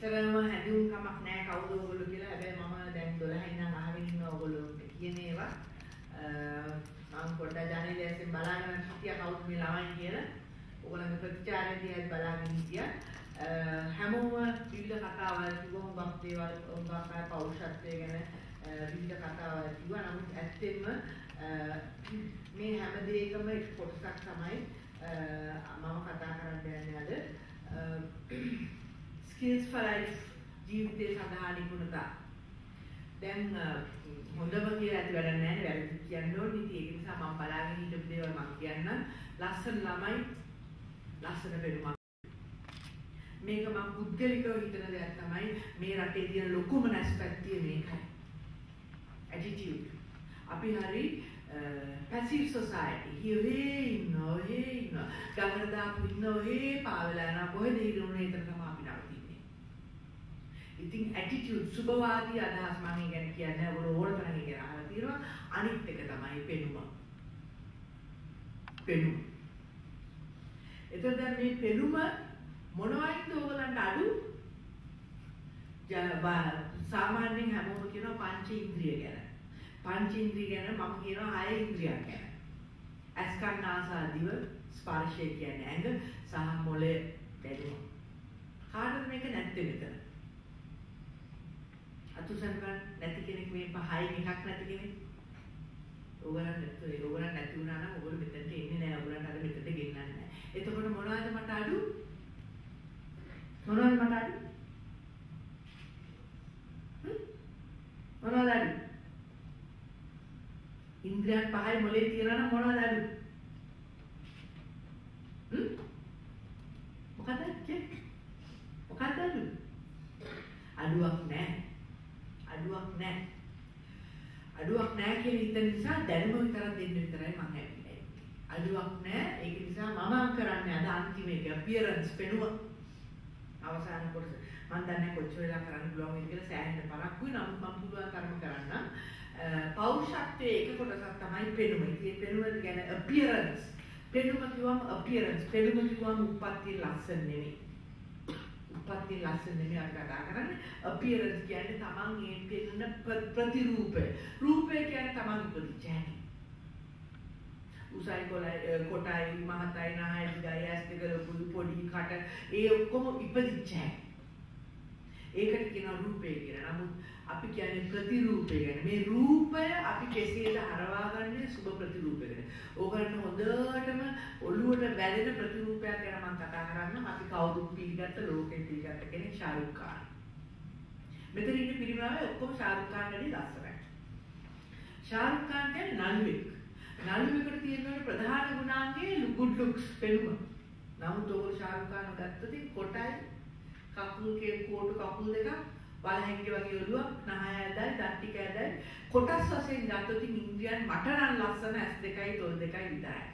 එච්චරම හැදුම් කමක් නැහැ කවුද ඔයගොල්ලෝ කියලා. හැබැයි මම දැන් 12 ඉඳන් අහගෙන ඉන්න ඔයගොල්ලෝ කියන ඒවා මම පොඩ්ඩක් ජනේලෙ ඇස්සේ බලාගෙන හිටියා කවුද මේ ළමයි කියලා. ඔයගොල්ලන්ගේ ප්‍රතිචාරය දිහා බලාගෙන හිටියා. හැමෝම විවිධ කතාවල් කිව්වා හුඟක් දේවල් හුඟක් අය පෞරුෂත්වය ගැන විවිධ කතාවල් කිව්වා. නමුත් ඇත්තෙන්ම මේ හැම දෙයකම එක් කොටසක් තමයි මම කතා කරන්න යන්නේ අද skills for life ජීවිතය සඳහා නිපුණතා. දැන් හොඳම කියලා ඇති වැඩක් නැහැ වැරදි කියන්න ඕනේ. ඉතින් ඒක නිසා මම බලාගෙන හිටපු දේවල් මම කියන්නම්. ලස්සන ළමයි ලස්සන පෙනුමක්. මේක මම පුද්ගලිකව හිතන දෙයක් තමයි මේ රටේ තියෙන ලොකුම නැස්පැත්තිය මේකයි. attitude. අපි හරි passive society. හිරේ ඉන්නෝ හේ ඉන්නෝ. ගමන දාපු ඉන්නෝ හේ පාවලා යනවා කොහෙද ඉරුණේ එතන තමයි අපි නවතින්නේ. ඉතින් attitude සුබවාදී අදහස් මම ගැන කියන්නේ ඔයගොල්ලෝ ඕන තරම් ඒක අහලා තියෙනවා. අනිත් එක තමයි පෙනුම. පෙනුම. එතකොට දැන් මේ පෙනුම මොනවයින්ද ඕගලන්ට අඩු? සාමාන්‍යයෙන් හැමෝම කියනවා පංච ඉන්ද්‍රිය ගැන. පංච ඉන්ද්‍රිය ගැන මම කියනවා හය ඉන්ද්‍රියක් ගැන. ඇස් කන් නාස දිව ස්පර්ශය කියන්නේ ඇඟ සහ මොළය දැනුම. කාටද මේක නැත්තේ මෙතන? අතුසන්කන් නැති කෙනෙක් මේ පහයින් එකක් නැති කෙනෙක්. ඕගලන් නැත්නම් ඕගලන් නැති වුණා නම් ඕගොල්ලෝ මෙතනට එන්නේ නැහැ. ඕගලන්ට අර මෙතනට ගෙන්නන්නේ නැහැ. එතකොට මොනවද මට අඩු? මොනවද මට අඩු? මොනවද අඩු? ඉන්ද්‍රියන් පහයි මොලේ තියනවා නම් මොනවද අඩු? හ්ම්? මොකද කිය? මොකද අඩු? අඩුවක් නැහැ. අඩුවක් නැහැ. අඩුවක් නැහැ කියන හිතන නිසා දැනුම විතරක් දෙන්න විතරයි මම හැප්පියි. අඩුවක් නැහැ. ඒක නිසා මම කරන්නේ අද අන්තිම එක අපියරන්ස් පෙනුම අවසාන කොටස මම දන්නේ කොච්චර වෙලා කරන්න පුළුවන් වේද කියලා සෑහෙන පරක්කුයි නමුත් මම පුළුවන් තරම කරන්න පෞරුෂත්වයේ එක කොටසක් තමයි පෙනුම. ඉතින් පෙනුම ගැන appearance පෙනුම කිව්වම appearance පෙනුම කිව්වම උප්පත්ති ලස්සන නෙමෙයි. උප්පත්ති ලස්සන නෙමෙයි අපි කතා කරන්නේ appearance කියන්නේ තමන් මේ පෙනුන ප්‍රතිරූපය. රූපය කියන්නේ තමන් ඉපදිච්ච හැටි. කුසයි කොලයි කොටයි මහතයි නහයි දිගයි ඇස් දෙක ලොකුයි පොඩි කට ඒ ඔක්කොම ඉපදිච්ච හැටි. ඒකට කියනවා රූපය කියලා. නමුත් අපි කියන්නේ ප්‍රතිරූපය ගැන. මේ රූපය අපි කෙසේද හරවා ගන්නේ සුබ ප්‍රතිරූපයකට. ඕකට හොඳටම ඔළුවට වැදෙන ප්‍රතිරූපයක් ගැන මම කතා කරන්න අපි කවුරුත් පිළිගත්ත ලෝකෙ පිළිගත්ත කෙනෙක් ශාරුක් ඛාන්. මෙතන ඉන්න පිරිමාවේ ඔක්කොම ශාරුක් ඛාන් වැඩි ලස්සනයි. ශාරුක් ඛාන් කියන්නේ නළුවෙක්. නළුවෙකුට තියෙනවනේ ප්‍රධාන ගුණාංගය good looks පෙනුම. නමුත් ඕක ශාරුඛ් ખાන් ගත්තදී කොටයි කකුල් කේ කෝටු කකුල් දෙක බලහැක්කේ වගේ ඔළුවක් නහය ඇදයි දත් ටික ඇදයි කොටස් වශයෙන් ගත්තොත් ඉන්ද්‍රියන් මට නම් ලස්සන ඇස් දෙකයි තොල් දෙකයි විතරයි.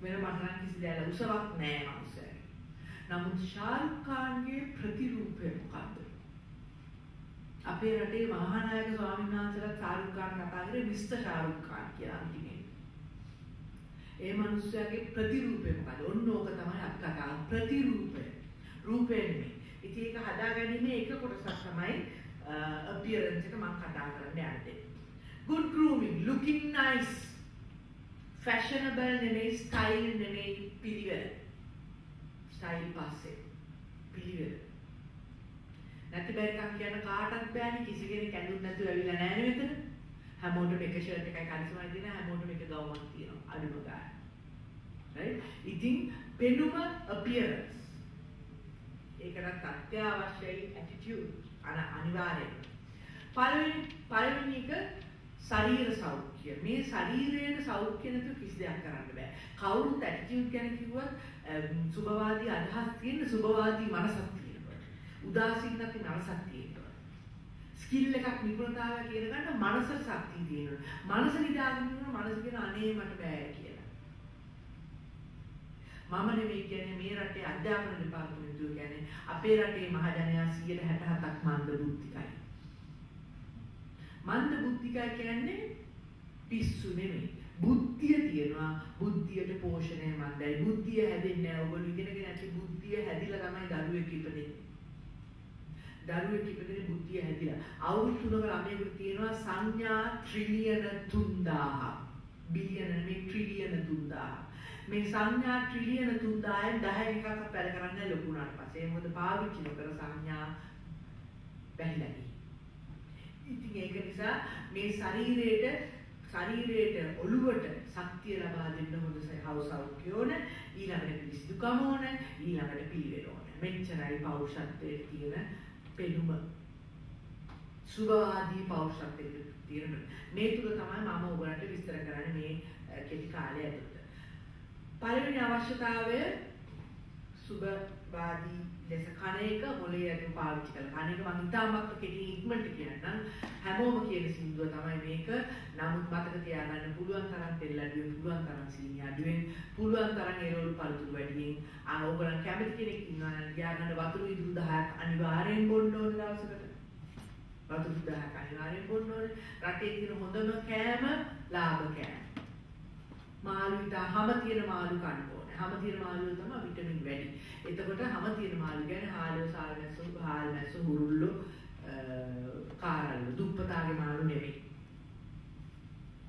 වෙන මට නම් කිසි දෙයක් උසාවක් නෑ මනුස්සයෙක්. නමුත් ශාරුඛ් ખાන්ගේ ප්‍රතිරූපය මොකද්ද? අපේ රටේ මහානායක ස්වාමීන් වහන්සේලා ශාරුඛ් ખાන් කතා කරේ මිස්ටර් ශාරුඛ් ખાන් කියලා අන්තිමේ. ඒ මනුස්සයාගේ ප්‍රතිරූපය මොකද ඔන්න ඕක තමයි අපි කතා ප්‍රතිරූපය රූපය නෙමෙයි ඉතින් ඒක හදාගැනීමේ එක කොටසක් තමයි appearance එක මම කතා කරන්න යන්නේ. good grooming, looking nice. fashionable නෙමෙයි, style නෙමෙයි, පිළිවෙල. style පස්සේ. පිළිවෙල. නැති බැරිකම් කියන කාටවත් බෑනේ කිසි කෙනෙක් ඇඳුම් නැතුව ඇවිල්ලා නැහැ නේ මෙතන. හැමෝටම එක ෂර්ට් එකයි කලිසමයි තියෙන හැමෝටම එක ගවුමක් තියෙනවා අඩුම ගානේ. right? ඉතින් පෙනුම appearance ඒකටත් අත්‍යවශ්‍යයි ඇටිටියුඩ් අන අනිවාර්යයි. පළවෙනි පළවෙනි එක ශරීර සෞඛ්‍ය. මේ ශරීරයේ සෞඛ්‍ය නැතුව කිසි දෙයක් කරන්න බෑ. කවුරුත් ඇටිටියුඩ් ගැන කිව්වත් සුභවාදී අදහස් තියෙන සුභවාදී මනසක් තියෙනවා. උදාසීන නැති මනසක් තියෙනවා. ස්කිල් එකක් නිපුණතාවය කියන ගන්න මනස ශක්තිය තියෙනවා. මනස නිදාගෙන ඉන්න මනස කියන අනේ මට බෑ කියලා. මම නෙවෙයි කියන්නේ මේ රටේ අධ්‍යාපන දෙපාර්තමේන්තුව කියන්නේ අපේ රටේ මහජනයා 167ක් මන්ද බුද්ධිකයි. මන්ද බුද්ධිකයි කියන්නේ පිස්සු නෙමෙයි. බුද්ධිය තියෙනවා බුද්ධියට පෝෂණය මන්දයි. බුද්ධිය හැදෙන්නේ නැහැ. ඔයගොල්ලෝ ඉගෙනගෙන නැති බුද්ධිය හැදිලා තමයි දරුවෙක් ඉපදෙන්නේ. දරුවෙක් ඉපදෙන බුද්ධිය හැදිලා. අවුරුදු 3ක ළමයෙකුට තියෙනවා සංඥා ට්‍රිලියන 3000. බිලියන නෙමෙයි ට්‍රිලියන 3000. මේ සංඥා ට්‍රිලියන 3000න් 10 එකක් වැඩ කරන්නේ ලොකු වුණාට පස්සේ. ඒ මොකද පාවිච්චි නොකර සංඥා බැහැලා ඉතින් ඒක නිසා මේ ශරීරයට ශරීරයට ඔළුවට ශක්තිය ලබා දෙන්න හොඳ හවු සෞඛ්‍ය ඕන ඊළඟට පිළිසිදුකම ඕන ඊළඟට පිළිවෙල ඕන මෙච්චරයි පෞරුෂත්වයේ තියෙන පෙනුම. සුභවාදී පෞරුෂත්වයේ තියෙන මේ තුල තමයි මම ඔයගලන්ට විස්තර කරන්නේ මේ කෙටි කාලය ඇතුළත. පළවෙනි අවශ්‍යතාවය සුභවාදී ලෙස කණ එක මොලේ ඇතුළු පාවිච්චි කරලා කණ එක මම ඉතාමත් කෙටි ඉක්මනට කියන්නම්. හැමෝම කියන සින්දුව තමයි මේක. නමුත් මතක තියාගන්න පුළුවන් තරම් තෙල් අඩුවෙන් පුළුවන් තරම් සීනි අඩුවෙන් පුළුවන් තරම් එරවලු පළතුරු වැඩියෙන්. ආ ඕගොල්ලන් කැමති කෙනෙක් ඉන්නවා නම් තියාගන්න වතුර ඉදුරු 10ක් අනිවාර්යෙන් බොන්න ඕන දවසකට. වතුර 10ක් අනිවාර්යෙන් බොන්න ඕනේ. රටේ තියෙන හොඳම කෑම ලාභ කෑම. මාළු ඉතා හැම තියෙන මාළු කන්න හැම තියෙන මාළු තමයි විටමින් වැඩි. එතකොට හැම තියෙන මාළු කියන්නේ හාලෝ සාල්මැස්සු හාල්මැස්සු හුරුල්ලෝ කාරල්ලෝ දුප්පතාගේ මාළු නෙමෙයි.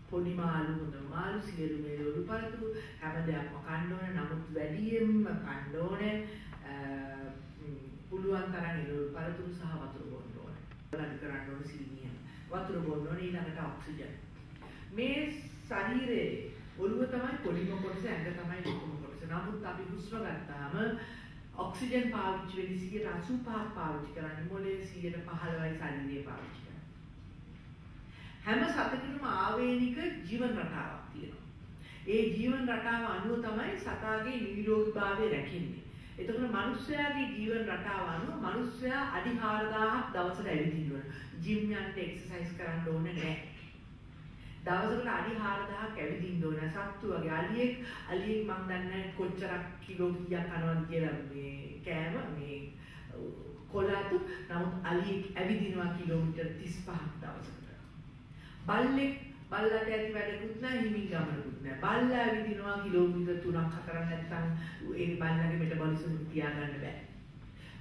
පොඩි මාළු හොඳ මාළු සියලු මේලු පළතුරු හැම දෙයක්ම කන්න ඕනේ නමුත් වැඩියෙන්ම කන්න ඕනේ පුළුවන් තරම් එළවලු පළතුරු සහ වතුර බොන්න ඕනේ. බලන්න කරන්න ඕනේ සීනිය. වතුර බොන්න ඕනේ ඊළඟට ඔක්සිජන්. මේ ශරීරයේ ඔළුව තමයි පොඩිම කොටස ඇඟ තමයි ලොකුම නමුත් අපි හුස්ම ගත්තාම ඔක්සිජන් පාවිච්චි වෙන්නේ 85ක් පාවිච්චි කරන්නේ මොලේ 115යි ශරීරයේ පාවිච්චි කරන්නේ. හැම සතෙකුටම ආවේනික ජීවන රටාවක් තියෙනවා. ඒ ජීවන රටාව අනුව තමයි සතාගේ නිරෝගීභාවය රැකෙන්නේ. එතකොට මිනිස්යාගේ ජීවන රටාව අනුව මිනිස්යා අඩි 4000ක් දවසට ඇවිදින්න ඕන. ජිම් යන්න එක්සර්සයිස් කරන්න ඕනේ නැහැ. දවසකට අඩි 4000ක් ඇවිදින්න ඕන. සත්තු වගේ. අලියෙක් අලියෙක් මම දන්නේ කොච්චරක් කිලෝ කීයක් කනවද කියලා මේ කෑම මේ කොළාතු නමුත් අලියෙක් ඇවිදිනවා කිලෝමීටර් 35ක් දවසකට. බල්ලෙක් බල්ලට ඇති වැඩකුත් නැහැ හිමින් ගමනකුත් නැහැ. බල්ලා ඇවිදිනවා කිලෝමීටර් 3ක් 4ක් නැත්නම් ඒ බල්ලගේ මෙටබොලිසම් තියාගන්න බෑ.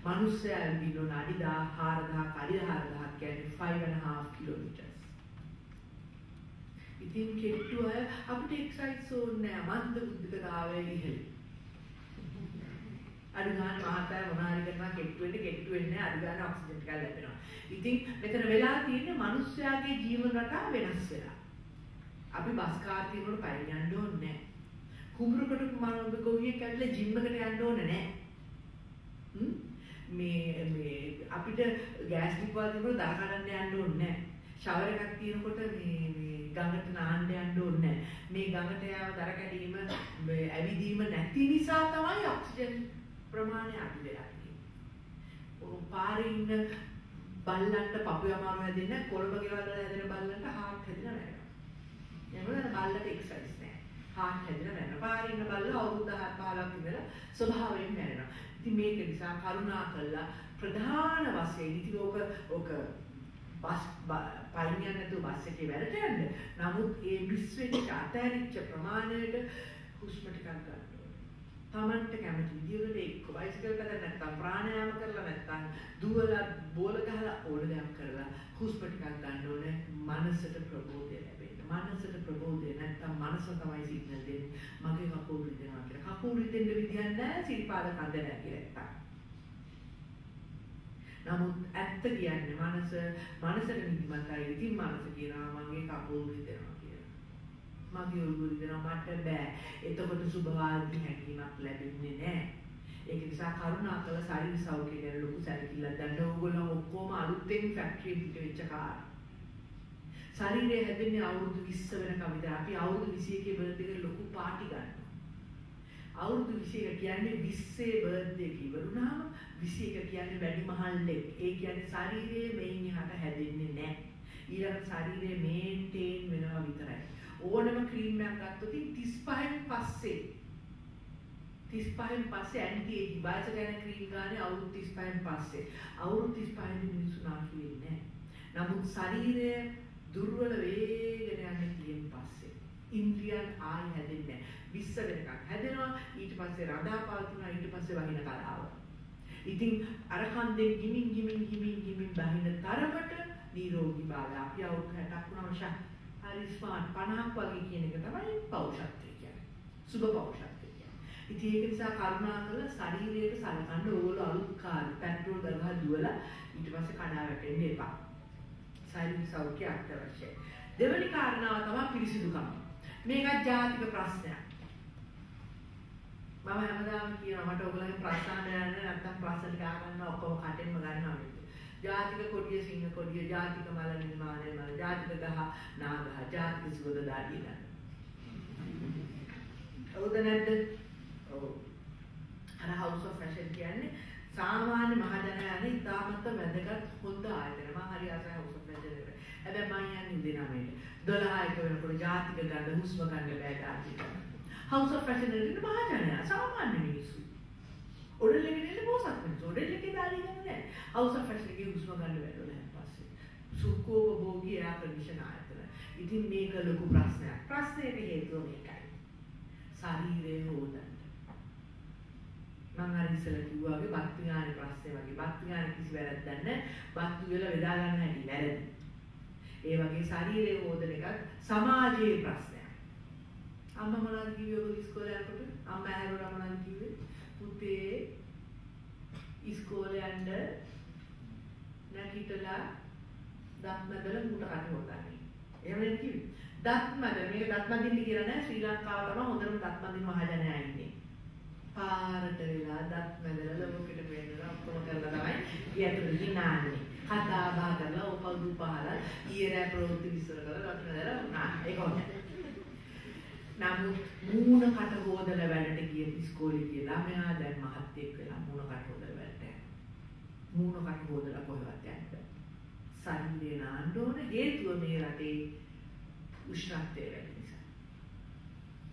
මිනිස්සයා ඇවිදිනවා අඩි 4000ක් අඩි 4000ක් කියන්නේ 5 and a half kilometers ඉතින් කෙට්ටු අය අපිට එක්සයිට්ස් ඕනේ නැහැ මන්ද බුද්ධිකතාවය ඉහළ. අඩු ගන්න මහත්තයා මොනාරි කරනවා කෙට්ටු වෙන්න කෙට්ටු වෙන්නේ අඩු ගන්න ඔක්සිජන් ටිකක් ලැබෙනවා. ඉතින් මෙතන වෙලා තියෙන්නේ මිනිස්යාගේ ජීවන රටාව වෙනස් වෙලා. අපි බස් කාර් තියනකොට පයින් යන්න ඕනේ නැහැ. කුඹුරකට මම ගොවියෙක් ඇවිල්ලා ජිම් එකට යන්න ඕනේ නැහැ. මේ මේ අපිට ගෑස් ඩිපෝල් තිබුණ දර කඩන්න යන්න ඕනේ නැහැ. ෂවර් එකක් තියෙනකොට මේ මේ ගඟට නාන්න යන්න ඕනේ මේ ගඟට යාව දර කැඩීම ඇවිදීම නැති නිසා තමයි ඔක්සිජන් ප්‍රමාණය අඩු වෙලා තියෙන්නේ. පාරේ ඉන්න බල්ලන්ට පපුව අමාරු හැදෙන්න කොළඹ ගෙවල් වල හැදෙන බල්ලන්ට හાર્ට් හැදෙලා නැහැ. එමුණ බල්ලට එක්සර්සයිස් නැහැ. හાર્ට් හැදෙලා නැහැ. පාරේ ඉන්න බල්ල අවුරුදු 10 15ක් ඉඳලා ස්වභාවයෙන් මැරෙනවා. ඉතින් මේක නිසා කරුණා කළා ප්‍රධාන වශයෙන් ඉතින් ඕක ඕක බස් පයින් යන්නේ නැතුව බස් එකේ වැඩට යන්න. නමුත් ඒ මිස් වෙච්ච අතහැරිච්ච ප්‍රමාණයට හුස්ම ටිකක් ගන්න ඕනේ. Tamanට කැමති විදිහකට එක්ක බයිසිකල් කරලා නැත්නම් ප්‍රාණයාම කරලා නැත්නම් දුවලා බෝල ගහලා ඕන දෙයක් කරලා හුස්ම ටිකක් ගන්න ඕනේ. මනසට ප්‍රබෝධය ලැබෙන්න. මනසට ප්‍රබෝධය නැත්නම් මනස තමයි සිග්නල් දෙන්නේ. මගේ කකුල් රිදෙනවා කියලා. කකුල් රිදෙන්න විදියක් නැහැ. සිරිපාද කන්ද නැහැ කියලා. නමුත් ඇත්ත කියන්නේ මනස මනසට නිදිමතයි. ඉතින් මනස කියනවා මගේ කකුල් රිදෙනවා කියලා. මගේ ඔළුව රිදෙනවා මට බෑ. එතකොට සුභවාදී හැඟීමක් ලැබෙන්නේ නැහැ. ඒක නිසා කරුණාකර ශරීර සෞඛ්‍ය ගැන ලොකු සැලකිල්ලක් ගන්න ඕගොල්ලෝ ඔක්කොම අලුතෙන් ෆැක්ටරි පිට වෙච්ච කාර්. ශරීරය හැදෙන්නේ අවුරුදු 20 වෙනකම් විතර. අපි අවුරුදු 21 බර්ත්ඩේ එක ලොකු පාටි ගන්නවා. අවුරුදු 21 කියන්නේ 20 බර්ත්ඩේ එක ඉවරුනහම 21 කියන්නේ වැඩි මහල්ලෙක්. ඒ කියන්නේ ශරීරයේ මේන් එහාට හැදෙන්නේ නැහැ. ඊළඟ ශරීරයේ මේන්ටේන් වෙනවා විතරයි. ඕනම ක්‍රීම් එකක් ගත්තොත් 35න් පස්සේ 35න් පස්සේ ඇන්ටි ඒජ් වයස ගැන ක්‍රීම් ගන්න අවුරුදු 35න් පස්සේ. අවුරුදු 35 දී මිනිස්සු නාකි වෙන්නේ නැහැ. නමුත් ශරීරය දුර්වල වේගෙන යන්නේ කලින් පස්සේ. ඉන්ද්‍රියන් ආයි හැදෙන්නේ නැහැ. 20 වෙනකන් හැදෙනවා ඊට පස්සේ රඳා පවතිනවා ඊට පස්සේ වහින කලාව. ඉතින් අර කන්දෙන් ගිමින් ගිමින් ගිමින් ගිමින් බහින තරමට නිරෝගී භාවය අපි අවුරුදු 60ක් වුණාම හරි ස්මාර්ට් 50ක් වගේ කියන එක තමයි පෞෂත්වය කියන්නේ. සුබ පෞෂත්වය කියන්නේ. ඉතින් ඒක නිසා කරුණාකරලා ශරීරයට සලකන්න ඕගොල්ලෝ අලුත් කාර් පෙට්‍රෝල් ගලවා දුවලා ඊට පස්සේ කඩා වැටෙන්න එපා. ශාරීරික සෞඛ්‍ය අත්‍යවශ්‍යයි. දෙවැනි කාරණාව තමයි පිරිසිදුකම. මේකත් ජාතික ප්‍රශ්නයක්. මම හැමදාම කියනවා මට ඔයගොල්ලන්ගේ ප්‍රශ්න යන්න නැත්නම් ප්‍රශ්න ටික අහන්න ඔක්කොම කටෙන්ම ගන්නවා. ජාතික කොඩිය සිංහ කොඩිය ජාතික මල නිර්මාණය මල ජාතික ගහ නාගහ ජාතික සුවඳ දාඩිය ගන්න. හවුද නැද්ද? ඔව්. අර හවුස් ඔෆ් ෆැෂන් කියන්නේ සාමාන්‍ය මහජනයාගේ ඉතාමත් වැදගත් හොඳ ආයතන. මම හරි ආසයි හවුස් ඔෆ් ෆැෂන් එකට. හැබැයි මම යන්නේ දිනමෙට. 12 එක වෙනකොට ජාතික ගඳ හුස්ම ගන්න බෑ ජාතික. හවුස් ඔෆ් ෆැෂන් එකේ මහජනයා සාමාන්‍ය මිනිස්සු. ඔඩෙල්ලගෙන ඉන්නේ බෝසත් මිනිස්සු. ඔඩෙල්ලකේ දාලි ගන්න නෑ. හවුස් ඔෆ් ෆැෂන් එකේ හුස්ම ගන්න බැරුව නැහැ පස්සේ. සුඛෝපභෝගී එයා කන්ඩිෂන් ආයතන. ඉතින් මේක ලොකු ප්‍රශ්නයක්. ප්‍රශ්නේට හේතුව මේකයි. ශරීරය හොදන්න. මම අර ඉස්සෙල්ලා කිව්වා වගේ බත් විඥානේ ප්‍රශ්නේ වගේ. බත් විඥානේ කිසි වැරද්දක් නැහැ. බත් වල බෙදා ගන්න හැටි වැරදි. ඒ වගේ ශරීරය හොදන එකත් සමාජයේ ප්‍රශ්නයක්. අම්මා මොනවද කිව්වේ ඔබ ඉස්කෝලේ යනකොට? අම්මා ඇහැරුණා මොනවද කිව්වේ? පුතේ ඉස්කෝලේ යන්න නැගිටලා දත් මැදලා මුට කට හොදන්නේ. එහෙම නේද කිව්වේ? දත් මැද මේක දත් මැදින්න කියලා නෑ ශ්‍රී ලංකාව තමයි හොඳම දත් මැදින් මහජනයා ඉන්නේ. පාරට වෙලා දත් මැදලා ලොකෙට වෙන්නලා ඔක්කොම කරලා තමයි ඊයතුරු දිනාන්නේ. කතා බහ කරලා ඔපදු පහලා ඊයරෑ ප්‍රවෘත්ති විස්තර කරලා රටනදලා නා ඒක හොඳයි. නමුත් මූණ කට හොදලා වැඩට ගිය ඉස්කෝලේ කියලා මෙයා දැන් මහත්යෙක් වෙලා මූණ කට හොදලා වැඩට යනවා. මූණ කට හොදලා කොහෙවත් යන්න බෑ. ශරීරේ නාන්න ඕන හේතුව මේ රටේ උෂ්ණත්වය වැඩි නිසා.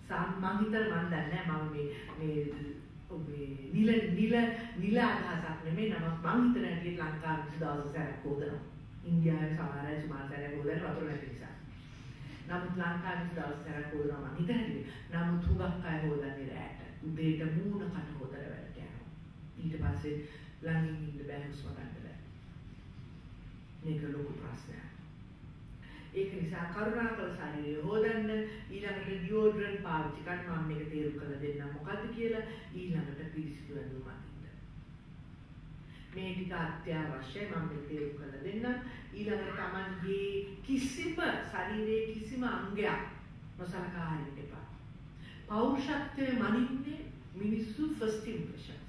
සාම මං හිතලා මන් දන්නේ නැහැ මම මේ මේ ඔබේ නිල නිල නිල අදහසක් නෙමෙයි නම මං හිතන හැටියට ලංකාවේ දවස් සැරයක් හොදනවා. ඉන්දියාවේ සමහර අය සුමාන සැරයක් හොදලා වතුර නැති නිසා. නමුත් ලංකාවේ දවස් සැරයක් හොදනවා මං හිතන්නේ. නමුත් හුඟක් අය හොදන්නේ රැට. උදේට මූණ කට හොදලා වැඩට යනවා. ඊට පස්සේ ළඟින් ඉන්න බෑ හුස්ම ගන්න බෑ. මේක ලොකු ප්‍රශ්නයක්. ඒක නිසා කරුණාකර ශරීරය හොදන්න ඊළඟට ඩියෝඩරන්ට් පාවිච්චි කරන්න මම මේක තේරුම් කරලා දෙන්නම් මොකද්ද කියලා ඊළඟට පිරිසිදු ඇඳුම් අඳින්න. මේ ටික අත්‍යවශ්‍යයි මම මේක තේරුම් කරලා දෙන්නම් ඊළඟට Tamanගේ කිසිම ශරීරයේ කිසිම අංගයක් නොසලකා හරින්න එපා. පෞරුෂත්වයේ මනින්නේ මිනිස්සු ෆස්ට් ඉම්ප්‍රෙෂන්ස්.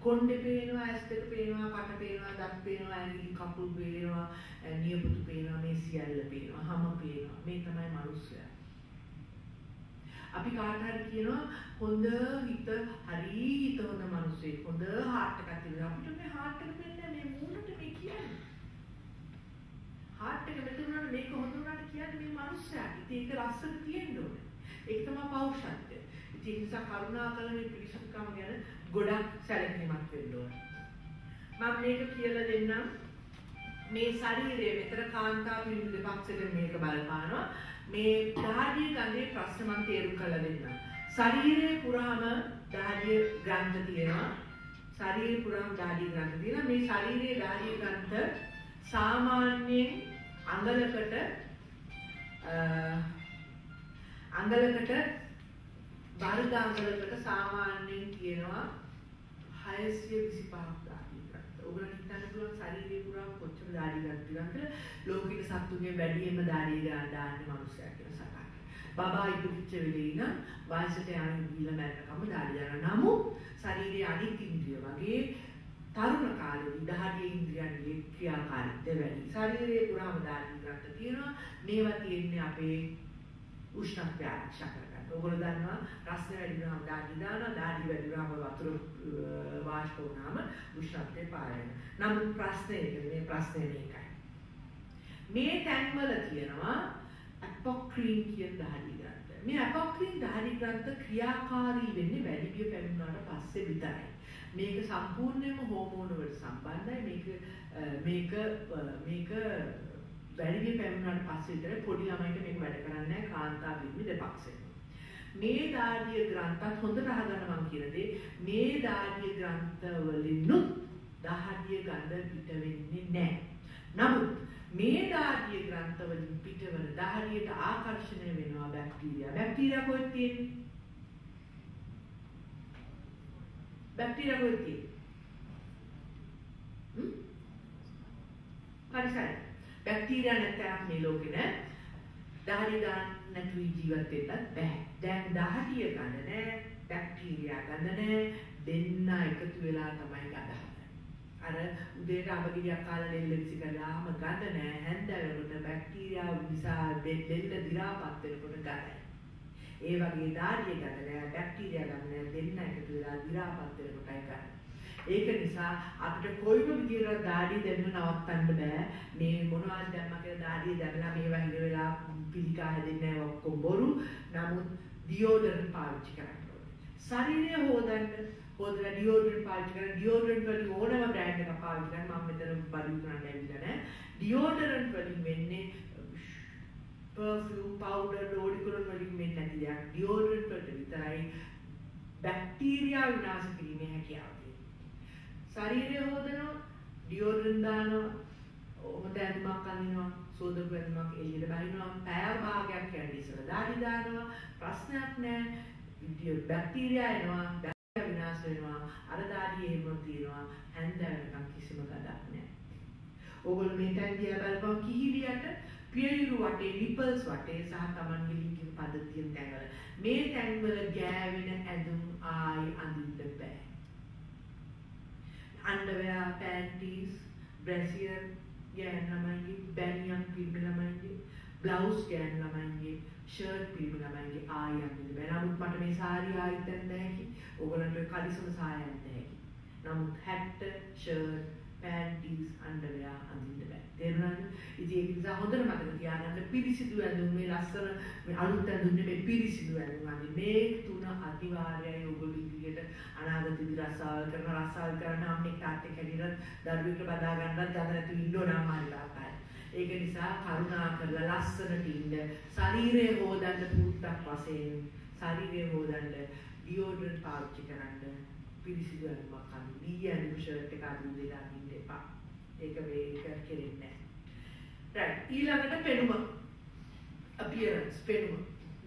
කොණ්ඩේ පේනවා, ඇස් දෙක පේනවා, කට පේනවා, දත් පේනවා, ඇඟිලි කකුල් පේනවා, නියපොතු පේනවා, මේ සියල්ල පේනවා, හම පේනවා. මේ තමයි මිනිස්සයා. අපි කාට හරි කියනවා හොඳ හිත හරි හිතවන මිනිස්සේ හොඳ හાર્ට් එකක් තියෙනවා. අපිට මේ හાર્ට් එක දෙන්නේ මේ මූණට මේ කියන්නේ. හાર્ට් එක මෙතුණාට මේක හොඳ උනාට කියන්නේ මේ මිනිස්සයාට. ඉතින් ඒක ලස්සන තියෙන්න ඕනේ. ඒක තමයි පෞෂත්වය. ඉතින් ඒ නිසා කරුණාකර මේ පිරිසුදුකම ගැන ගොඩක් සැලකිලිමත් වෙන්න ඕනේ. මම මේක කියලා දෙන්නම්. මේ ශරීරයේ විතර කාන්තාව පිළිබඳ දෙපක්ෂයෙන් මේක බලපානවා. මේ දහඩිය ගඳේ ප්‍රශ්න මම තේරුම් කරලා දෙන්නම්. ශරීරයේ පුරාම දහඩිය ග්‍රන්ථ තියෙනවා. ශරීරයේ පුරාම දහඩිය ග්‍රන්ථ තියෙනවා. මේ ශරීරයේ දහඩිය ග්‍රන්ථ සාමාන්‍යයෙන් අඟලකට අඟලකට වර්ග අඟලකට සාමාන්‍යයෙන් කියනවා 625ක් දාඩි ගන්න. ඔයගොල්ලන් හිතන්න පුළුවන් ශරීරේ පුරාම කොච්චර දාඩි ගන්නද කියලා ලෝකික සත්තුන්ගේ වැඩිම දාඩි දාන්නේ මිනිස්සයා කියන සටහන. බබා ඉපදිච්ච වෙලේ ඉඳන් වයසට යන ගිල මැරෙනකම් දාඩි දාන නමුත් ශරීරයේ අනිත් ඉන්ද්‍රිය වගේ තරුණ කාලේදී දහඩිය ඉන්ද්‍රියන්ගේ ක්‍රියාකාරීත්වය වැඩි. ශරීරයේ පුරාම දාඩි ගන්න තියෙනවා. මේවා තියෙන්නේ අපේ උෂ්ණත්වය ආරක්ෂා කරගන්න. ඔයගොල්ලෝ දන්නවා රස්න වැඩි වුණාම දාඩි දානවා, දාඩි වැඩි වුණාම වතුර වාෂ්ප වුණාම උෂ්ණත්වය පායන. නමුත් ප්‍රශ්නේ ඒක මේ ප්‍රශ්නේ මේකයි. මේ තැන්වල තියෙනවා අපොක්‍රීන් කියන දාඩි ග්‍රන්ථ. මේ අපොක්‍රීන් දාඩි ග්‍රන්ථ ක්‍රියාකාරී වෙන්නේ වැඩි විය පැමිණුණාට පස්සේ විතරයි. මේක සම්පූර්ණයෙන්ම හෝමෝන වලට සම්බන්ධයි. මේක මේක මේක වැඩි විය පැමිණුණාට පස්සේ විතර පොඩි ළමයින්ට මේක වැඩ කරන්නේ නැහැ කාන්තා පිළිමි දෙපක්ෂෙම. මේ දාඩිය ග්‍රන්ථත් හොඳට අහගන්න මම කියන දේ මේ දාඩිය ග්‍රන්ථ වලිනුත් දහඩිය ගඳ පිට වෙන්නේ නැහැ. නමුත් මේ දාඩිය ග්‍රන්ථ වලින් පිටවන දහඩියට ආකර්ෂණය වෙනවා බැක්ටීරියා. බැක්ටීරියා කොහෙද තියෙන්නේ? බැක්ටීරියා කොහෙද තියෙන්නේ? හ්ම්? පරිසරය. බැක්ටීරියා නැත්නම් මේ ලෝකේ නෑ. දහඩිය දාන්න නැතුව ජීවත් වෙන්නත් බෑ. දැන් දහටිය ගන්න නෑ, බැක්ටීරියා ගන්න නෑ, දෙන්න එකතු වෙලා තමයි ගඳහන්නේ. අර උදේට අවගිරියක් කාලා දෙල්ල විසිකලාම ගඳ නෑ, හැන්ද වෙනකොට බැක්ටීරියා නිසා දෙල්ල දිරාපත් වෙනකොට ගඳයි. ඒ වගේ ධාර්ය ගඳ නෑ, බැක්ටීරියා ගඳ නෑ, දෙන්න එකතු වෙලා දිරාපත් වෙනකොටයි ගඳ. ඒක නිසා අපිට කොයිම විදියට ධාඩිය දැම්ම නවත්තන්න බෑ. මේ මොනවද දැම්ම කියලා ධාඩිය දැම්ලා මේවා හිර වෙලා පිළිකා හැදෙන්නේ නැහැ ඔක්කොම බොරු. නමුත් ඩියෝඩරන්ට් පාවිච්චි කරන්න ඕනේ. ශරීරය හොදන්න හොදලා ඩියෝඩරන්ට් පාවිච්චි කරන ඩියෝඩරන්ට් වලින් ඕනම බ්‍රෑන්ඩ් එකක් පාවිච්චි කරන්න මම මෙතන බඩු කරන්න ඇවිල්ලා නැහැ. ඩියෝඩරන්ට් වලින් වෙන්නේ පර්ෆියුම් පවුඩර් ඕඩිකොලොන් වලින් වෙන්නේ නැති දෙයක්. ඩියෝඩරන්ට් වලට විතරයි බැක්ටීරියා විනාශ කිරීමේ හැකියාව ශරීරය හොදනවා ඩියෝඩරන්ට් දානවා හොඳ ඇඳුමක් අඳිනවා සෝදපු ඇඳුමක් එළියට බහිනවා පැය භාගයක් යන ඉස්සර දාඩි දානවා ප්‍රශ්නයක් නැහැ. බැක්ටීරියා එනවා බැක්ටීරියා විනාශ වෙනවා අර දාඩියේ එහෙම තියෙනවා. හැන්ද වෙනකම් කිසිම ගඩක් නැහැ. ඕගොල්ලෝ මේ තැන් දිහා බලපන් කිහිලියට පියයුරු වටේ නිපල්ස් වටේ සහ Tamanගේ ලිංගික පද්ධතියෙන් තැන්වල. මේ තැන්වල ගෑවෙන ඇඳුම් ආයි අඳින්න බෑ. underwear, panties, brassiere ගෑන් ළමයින්ගේ, බැනියන් පිරිමි ළමයින්ගේ, බ්ලවුස් ගෑන් ළමයින්ගේ, ෂර්ට් පිරිමි ළමයින්ගේ ආයි යන්නේ බෑ. නමුත් මට මේ සාරිය ආයිත් දැන් නැහැ. ඕගලන්ට කලිසම සායයක් නැහැ. නමුත් හැට්ට, ෂර්ට්, panties, underwear අඳින්න බෑ. තේරුණාද? ඉතින් ඒක නිසා හොඳට මතක තියාගන්න පිරිසිදු ඇඳුම් මේ ලස්සන මේ අලුත් ඇඳුම් නෙමෙයි පිරිසිදු ඇඳුම් අඳින්න. මේ තුන අනිවාර්යයි ඔයගොල්ලෝ ඉදිරියට අනාගතේදී රසායන කරන රසායන කරන අම්මෙක් තාත්තෙක් හැටියට දරුවෙක් බදා ගන්නත් ගඳ නැතුව ඉන්න ඕන අම්මාලාටයි. ඒක නිසා කරුණා කරලා ලස්සනට ඉන්න ශරීරය හොදන්න පුරුද්දක් වශයෙන් ශරීරය හොදන්න ඩියෝඩරන්ට් පාවිච්චි කරන්න පිරිසිදු ඇඳුමක් අඳින්න. දී ඇඳුම් ෂර්ට් එක අඳින්න දෙන්න අඳින්න එපා. ඒක මේක කෙරෙන්නේ නැහැ. right ඊළඟට පෙනුම appearance පෙනුම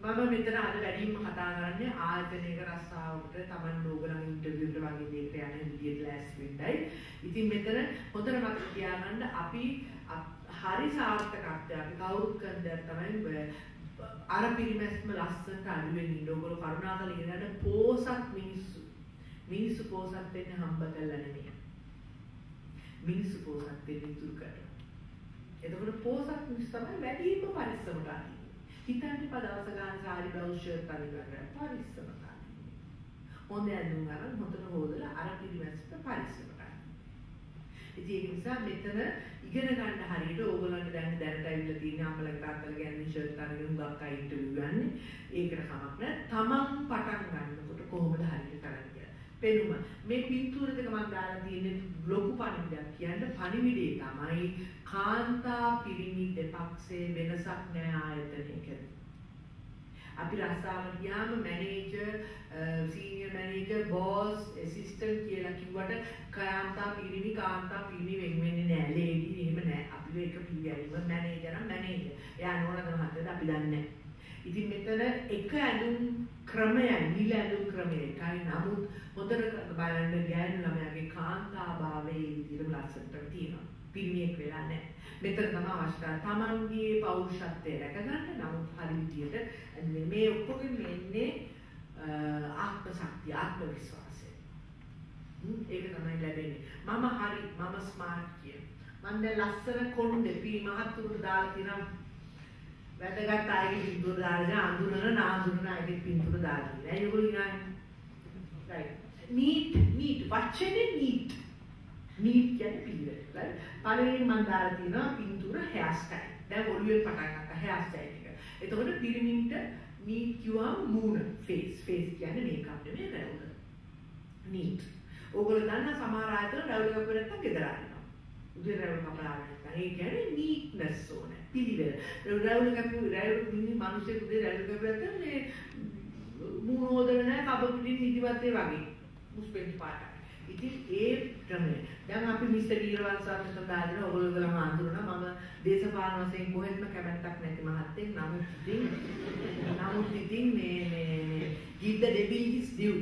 මම මෙතන අද වැඩිම කතා කරන්නේ ආයතනයක රස්සාවකට Taman ඕගලන් ඉන්ටර්විව් එකට වගේ දෙයකට යන විදියට ලෑස්ති වෙන්නයි. ඉතින් මෙතන හොඳට මතක තියාගන්න අපි හරි සාර්ථකත්වය අපි කවුරුත් කරන දේ තමයි අර පිරිමැස්ම ලස්සනට අඩුවෙන් ඉන්න ඕගොල්ලෝ කරුණාකර ඉගෙනගන්න පෝසත් මිනිස්සු. මිනිස්සු පෝසත් වෙන්නේ හම්බ කරලා නෙමෙයි. මිනිස්සු පෝසත් වෙන්නේ ඉතුරු කරලා. එතකොට පෝසත් මිනිස්සු තමයි වැඩිම පරිස්සමට අදින්නේ. හිතන්න එපා දවස ගන්න සාරි බ්ලවුස් ෂර්ට් අනිවාර්යයෙන් පරිස්සම ගන්න. හොඳ ඇඳුම් ගන්න හොඳට හොදලා අර පිළිවෙස්ට පරිස්සම ගන්න. ඉතින් ඒ නිසා මෙතන ඉගෙන ගන්න හරියට ඕගොල්ලන්ට දැන් දැනට ඇවිල්ලා තියෙන අම්මලා තාත්තලා කියන්නේ ෂර්ට් අරගෙන හුඟක් අය ඉන්ටර්විව් ගන්න. ඒකට කමක් නැහැ. තමන් පටන් ගන්නකොට කොහොමද හරියට කරන්නේ පෙනුම මේ පින්තූර දෙක මම දාලා තියෙන ලොකු පණිවිඩයක් කියන්නේ පණිවිඩේ තමයි කාන්තා පිරිමි දෙපක්ෂේ වෙනසක් නැහැ ආයතනයක. අපි රස්සාවට ගියාම manager senior manager boss assistant කියලා කිව්වට කාන්තා පිරිමි කාන්තා පිරිමි වෙන් වෙන්නේ නැහැ. ලේඩි එහෙම නැහැ. අපි ඒක පිළිගැනීම මැනේජර් නම් මැනේජර්. එයා නෝනද මහත්තයද අපි දන්නේ නැහැ. ඉතින් මෙතන එක ඇඳුම් ක්‍රමයයි නිල ඇඳුම් ක්‍රමය එකයි. නමුත් හොඳට බලන්න ගෑනු ළමයාගේ කාන්තාභාවයේ විදිහට ලස්සනට තියෙනවා. පිරිමියෙක් වෙලා නැහැ. මෙතන තමයි අවශ්‍යතාව. Tamanගේ පෞරුෂත්වය රැක ගන්න නමුත් හරි විදියට මේ ඔක්කොගෙම එන්නේ ආත්ම ශක්තිය, ආත්ම විශ්වාසය. ඒක තමයි ලැබෙන්නේ. මම හරි, මම ස්මාර්ට් කියන. මම දැන් ලස්සන කොණ්ඩේ පී මහත්තුරුට දාලා තියෙනවා. වැදගත් අයගේ පින්තූර දාලා අඳුනන නාඳුනන අයගේ පින්තූර දාලා. ඒගොල්ලෝ ඉන්නේ. right. neat, neat. වචනේ neat. නීට් කියන්නේ පිළිවෙල. right? පළවෙනි මම දාලා තියෙනවා පින්තූර hair style. දැන් ඔළුවෙන් පටන් ගත්තා hair style එක. එතකොට පිරිමින්ට නීට් කියවම් මූණ face face කියන්නේ මේකප් නෙමෙයි රැවුල. නීට්. ඕගොල්ලෝ දන්න සමහර ආයතන රැවුල කපුව නැත්තම් ගෙදර ආරිනවා. උදේ රැවුල කපලා ආරිනවා. ඒ කියන්නේ නීට්නස් ඕනේ. පිළිවෙල. රැවුල කපුව රැවුල මිනි මිනිස්සු උදේ රැවුල කපුව නැත්තම් මේ නිදිමතේ වගේ මුස්පෙන්ති පාටයි. ඉතින් ඒ ක්‍රමය. දැන් අපි මිස්ටර් ඊරවංශාත් සඳහන් ඔයගොල්ලෝම අඳුරන මම දේශපාලන වශයෙන් කොහෙත්ම කැමැත්තක් නැති මහත්තයෙක් නමුත් ඉතින් නමුත් ඉතින් මේ මේ මේ give the devil his due.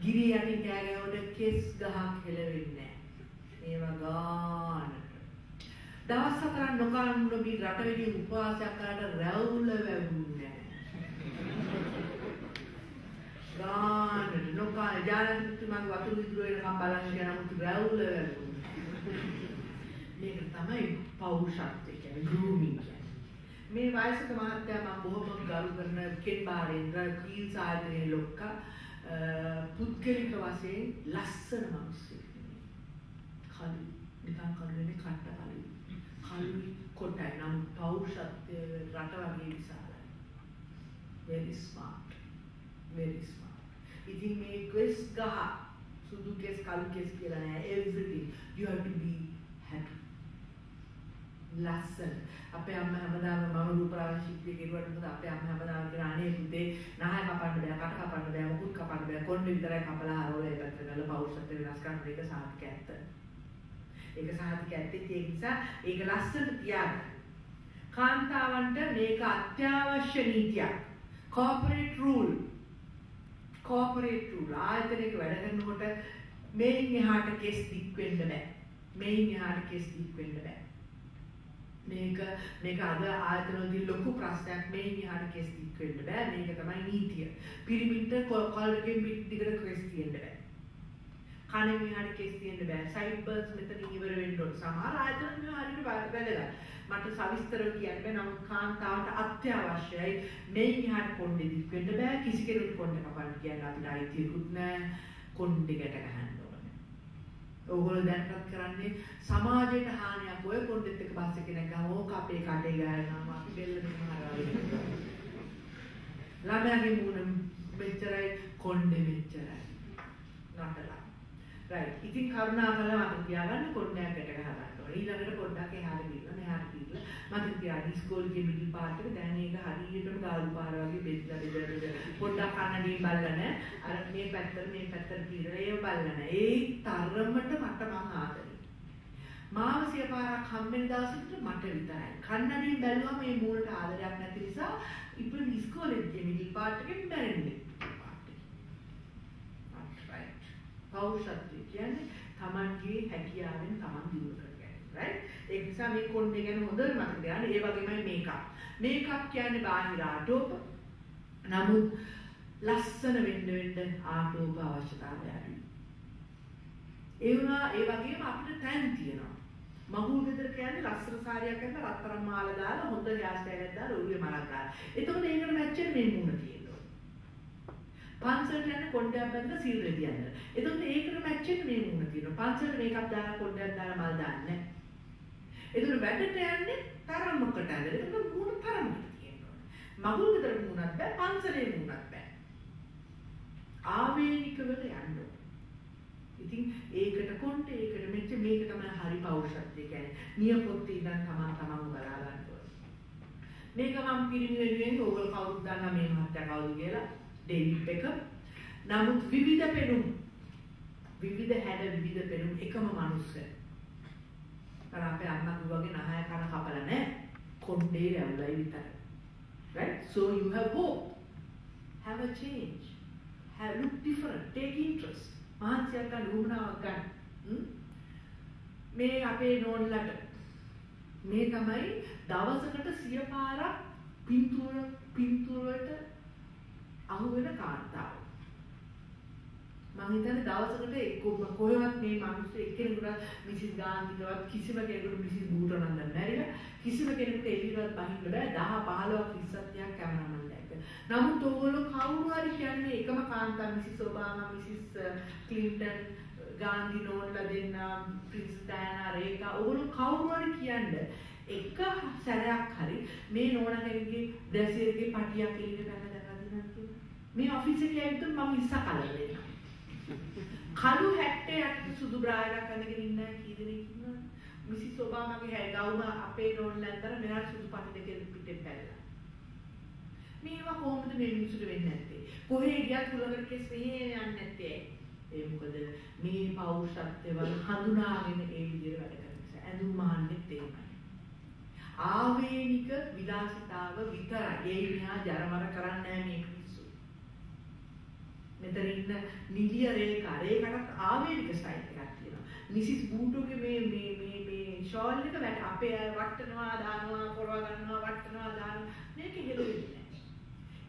ගිරි යටින් කෑ ගැහුවට කෙස් ගහක් හෙලවෙන්නේ නැහැ. මේවා ගානට. දවස් හතරක් නොකන් නොබී රට වෙඩි උපවාසයක් කරලා රැවුල වැවුන්නේ ගානට නොකා ජානතුමාගේ වතුර විදුර වෙනකම් බලන්න යන මුතු රැවුල වැවුන්නේ. මේක තමයි පෞරුෂත්වය කියන්නේ ග්‍රූමින් කියන්නේ. මේ වයසක මහත්තයා මම බොහොම ගරු කරන කෙන් බාරේන්ද්‍ර කීල් සායතනයේ ලොක්කා පුද්ගලික වශයෙන් ලස්සන මිනිස්සෙක්. කලු නිකන් කලු වෙන්නේ කට්ට කලු. කලුයි කොටයි නම් පෞරුෂත්වය රට වගේ විශාලයි. very smart. very smart. ඉතින් මේ කෙස් ගහ සුදු කෙස් කළු කෙස් කියලා නෑ everything you have to be happy. ලස්සන. අපේ අම්මා හැමදාම මම රූපරාජ ශිල්පිය කෙරුවට මොකද අපේ අම්මා හැමදාම කියන අනේ පුතේ නහය කපන්න බෑ කට කපන්න බෑ මුකුත් කපන්න බෑ කොණ්ඩේ විතරයි කපලා හරවලා ඒ පැත්තට ගල පෞරුෂත්ව වෙනස් කරන්න එක සාධක ඇත්ත. ඒක සාධක ඇත්තේ ඒ නිසා ඒක ලස්සනට තියාගන්න. කාන්තාවන්ට මේක අත්‍යවශ්‍ය නීතියක්. corporate rule. corporate rule ආයතනයක වැඩ කරනකොට මේන් එහාට කෙස් දික් වෙන්න බෑ. මේන් එහාට කෙස් දික් වෙන්න බෑ. මේක මේක අද ආයතනවලදී ලොකු ප්‍රශ්නයක් මේ ඉහාට කෙස් දික් වෙන්න බෑ මේක තමයි නීතිය පිරිමින්ට කොල්ලකින් පිට දිගට කෙස් තියෙන්න බෑ කණෙන් ඉහාට කෙස් තියෙන්න බෑ. සයිඩ් බර්ඩ්ස් මෙතන ඉවර වෙන්න ඕන. සමහර ආයතන මේ හරියට වැදගත් මට සවිස්තරව කියන්න බෑ. නමුත් කාන්තාවට අත්‍යවශ්‍යයි. මේ ඉහාට කොණ්ඩේ දික් වෙන්න බෑ. කිසි කෙනෙකුට කොණ්ඩේ කපන්න කියන්න අපිට අයිතියකුත් නෑ. කොණ්ඩේ ගැට ගහන්න ඕගොල්ලෝ දැන්වත් කරන්නේ සමාජයට හානියක්. ඔය පොඩ්ඩෙත් එක පස්සේ කෙනෙක් ගම ඕක අපේ කටේ ගෑනවා අපි බෙල්ල මෙහෙම හරවගෙන ළමයාගේ මූණ මෙච්චරයි කොණ්ඩේ මෙච්චරයි. නටලා. රයිට් ඉතින් කරුණාකරලා මට තියාගන්න කොණ්ඩයක් ගැට ගහගන්න ඕනේ. ඊළඟට පොඩ්ඩක් එහාට ගිහලා මෙහාට ගිහලා මට තියාගන්න. ඉස්කෝලේ මිඩල් පාර්ට් එක දැන් ඒක හරියටම ගාලු පාර වගේ බෙදලා බෙදලා පොඩ්ඩක් කන්නඩියෙන් බලන්න අර මේ පැත්තට මේ පැත්තට කියලා ඒව බලන්න ඒ තරමට මට මං ආදරේ. මාව සිය පාරක් හම්බෙන දවසට මට විතරයි. කන්නඩියෙන් බැලුවා මේ මූලට ආදරයක් නැති නිසා ඉතින් ඉස්කෝලේ ගියේ මිඩල් පාර්ට් එකෙන් බැරෙන්නේ පෞරුෂත්වය කියන්නේ Tamanගේ හැකියාවෙන් Taman දියුණු කරගන්න. right? ඒ නිසා මේ කොණ්ඩේ ගැන හොඳට මතක තියාගන්න. ඒ වගේමයි මේකප්. මේකප් කියන්නේ බාහිර ආටෝප. නමුත් ලස්සන වෙන්න වෙන්න ආටෝප අවශ්‍යතාවය අඩුයි. ඒ වුණා ඒ වගේම අපිට තැන් තියෙනවා. මගුල් ගෙදර කියන්නේ ලස්සන සාරියක් අරන් රත්තරන් මාල දාලා හොඳ හෑර් ස්ටයිල් එකක් දාලා ඔළුවේ මලක් දාලා. එතකොට ඒකට මැච් වෙන මේ මූණ තියෙනවා. පන්සලට යන කොණ්ඩයක් බඳලා සීල් රෙදි යන්න. එතකොට ඒකට මැච් වෙන මේ මූණ තියෙනවා. පන්සලට මේකක් දාලා කොණ්ඩයක් දාලා මල් දාන්නේ. එතකොට වැඩට යන්නේ තරමකට අද. එතකොට මූණ තරමකට තියෙනවා. මගුල් ගෙදර මූණක් බෑ පන්සලේ මූණක් බෑ. ආවේනිකවල යන්න ඉතින් ඒකට කොණ්ඩේ ඒකට මෙච්ච මේක තමයි හරි පෞරුෂත්වය කියන්නේ. නියපොත්තේ ඉඳන් තමන් තමන්ව බලා ගන්න ඕනේ. මේක මම පිරිමි වෙනුවෙන් ඕගොල්ලෝ කවුරුත් දන්නා මේ මහත්තයා කවුද කියලා. David Beckham. නමුත් විවිධ පෙනුම් විවිධ හැඩ විවිධ පෙනුම් එකම මිනිස්සෙ. අර අපේ අම්මා කිව්වාගේ නහය කන කපලා නැහැ. කොණ්ඩේ රැවුලයි විතරයි. Right? So you have hope. Have a change. Have look different. Take interest. මහන්සියක් ගන්න උවමනාවක් ගන්න. මේ අපේ නෝන්ලට මේ තමයි දවසකට සිය පාරක් පින්තූර පින්තූරට අහු වෙන කාන්තාව. මම හිතන්නේ දවසකට එක්ක කොහෙවත් මේ මිනිස්සු එක්කෙනෙකුට මිසිස් ගාන්ධිකවත් කිසිම කෙනෙකුට මිසිස් බූටනන් නැරිලා කිසිම කෙනෙකුට එළියට බහින්න බෑ 10 15ක් 20ක් කැමරාමන් දැක්ක. නමුත් ඕගොල්ලෝ කවුරු හරි කියන්නේ එකම කාන්තාව Mrs Obama Mrs Clinton Gandhi නෝන්ලා දෙන්න ප්‍රින්ස් ඩයනා රේකා ඕගොල්ලෝ කවුරු හරි කියන්නේ එක සැරයක් හරි මේ නෝනා කෙනෙක්ගේ බ්‍රැසිල්ගේ පටියක් එළියට පැනලා මේ ඔෆිස් එකේ ඇවිත් මම ඉස්සා කලර් වෙනවා. කළු හැට්ටේ යට සුදු බ්‍රා එකක් අඳගෙන ඉන්න කී දෙනෙක් ඉන්නවද? මිසිස් ඔබාමාගේ හැය ගවුම අපේ නෝන් ලැන්දර මෙහාට සුදු පටි දෙකෙන් පිටෙන් පැනලා. මේවා කොහොමද මේ මිනිසුන්ට වෙන්නේ නැත්තේ? කොහේ ගියත් කුලකට කෙස් මෙහෙ යන්නේ නැත්තේ ඇයි? ඒ මොකද මේ පෞරුෂත්වවල හඳුනාගෙන ඒ විදිහට වැඩ කරන නිසා ඇඳුම් මහන්නෙත් එහෙමයි. ආවේනික විලාසිතාව විතරයි. ඒ විනා ජරමර කරන්නේ නැහැ මේ මිනිස්සු. මෙතන ඉන්න නිලිය රේඛා රේඛකට ආවේනික ස්ටයිල් එකක් තියෙනවා. මිසිස් බූටෝගේ මේ මේ මේ මේ ෂෝල් එක වැට අපේ අය වට්ටනවා දානවා පොරව ගන්නවා වට්ටනවා දානවා මේක හෙළුවෙන්නේ නැහැ.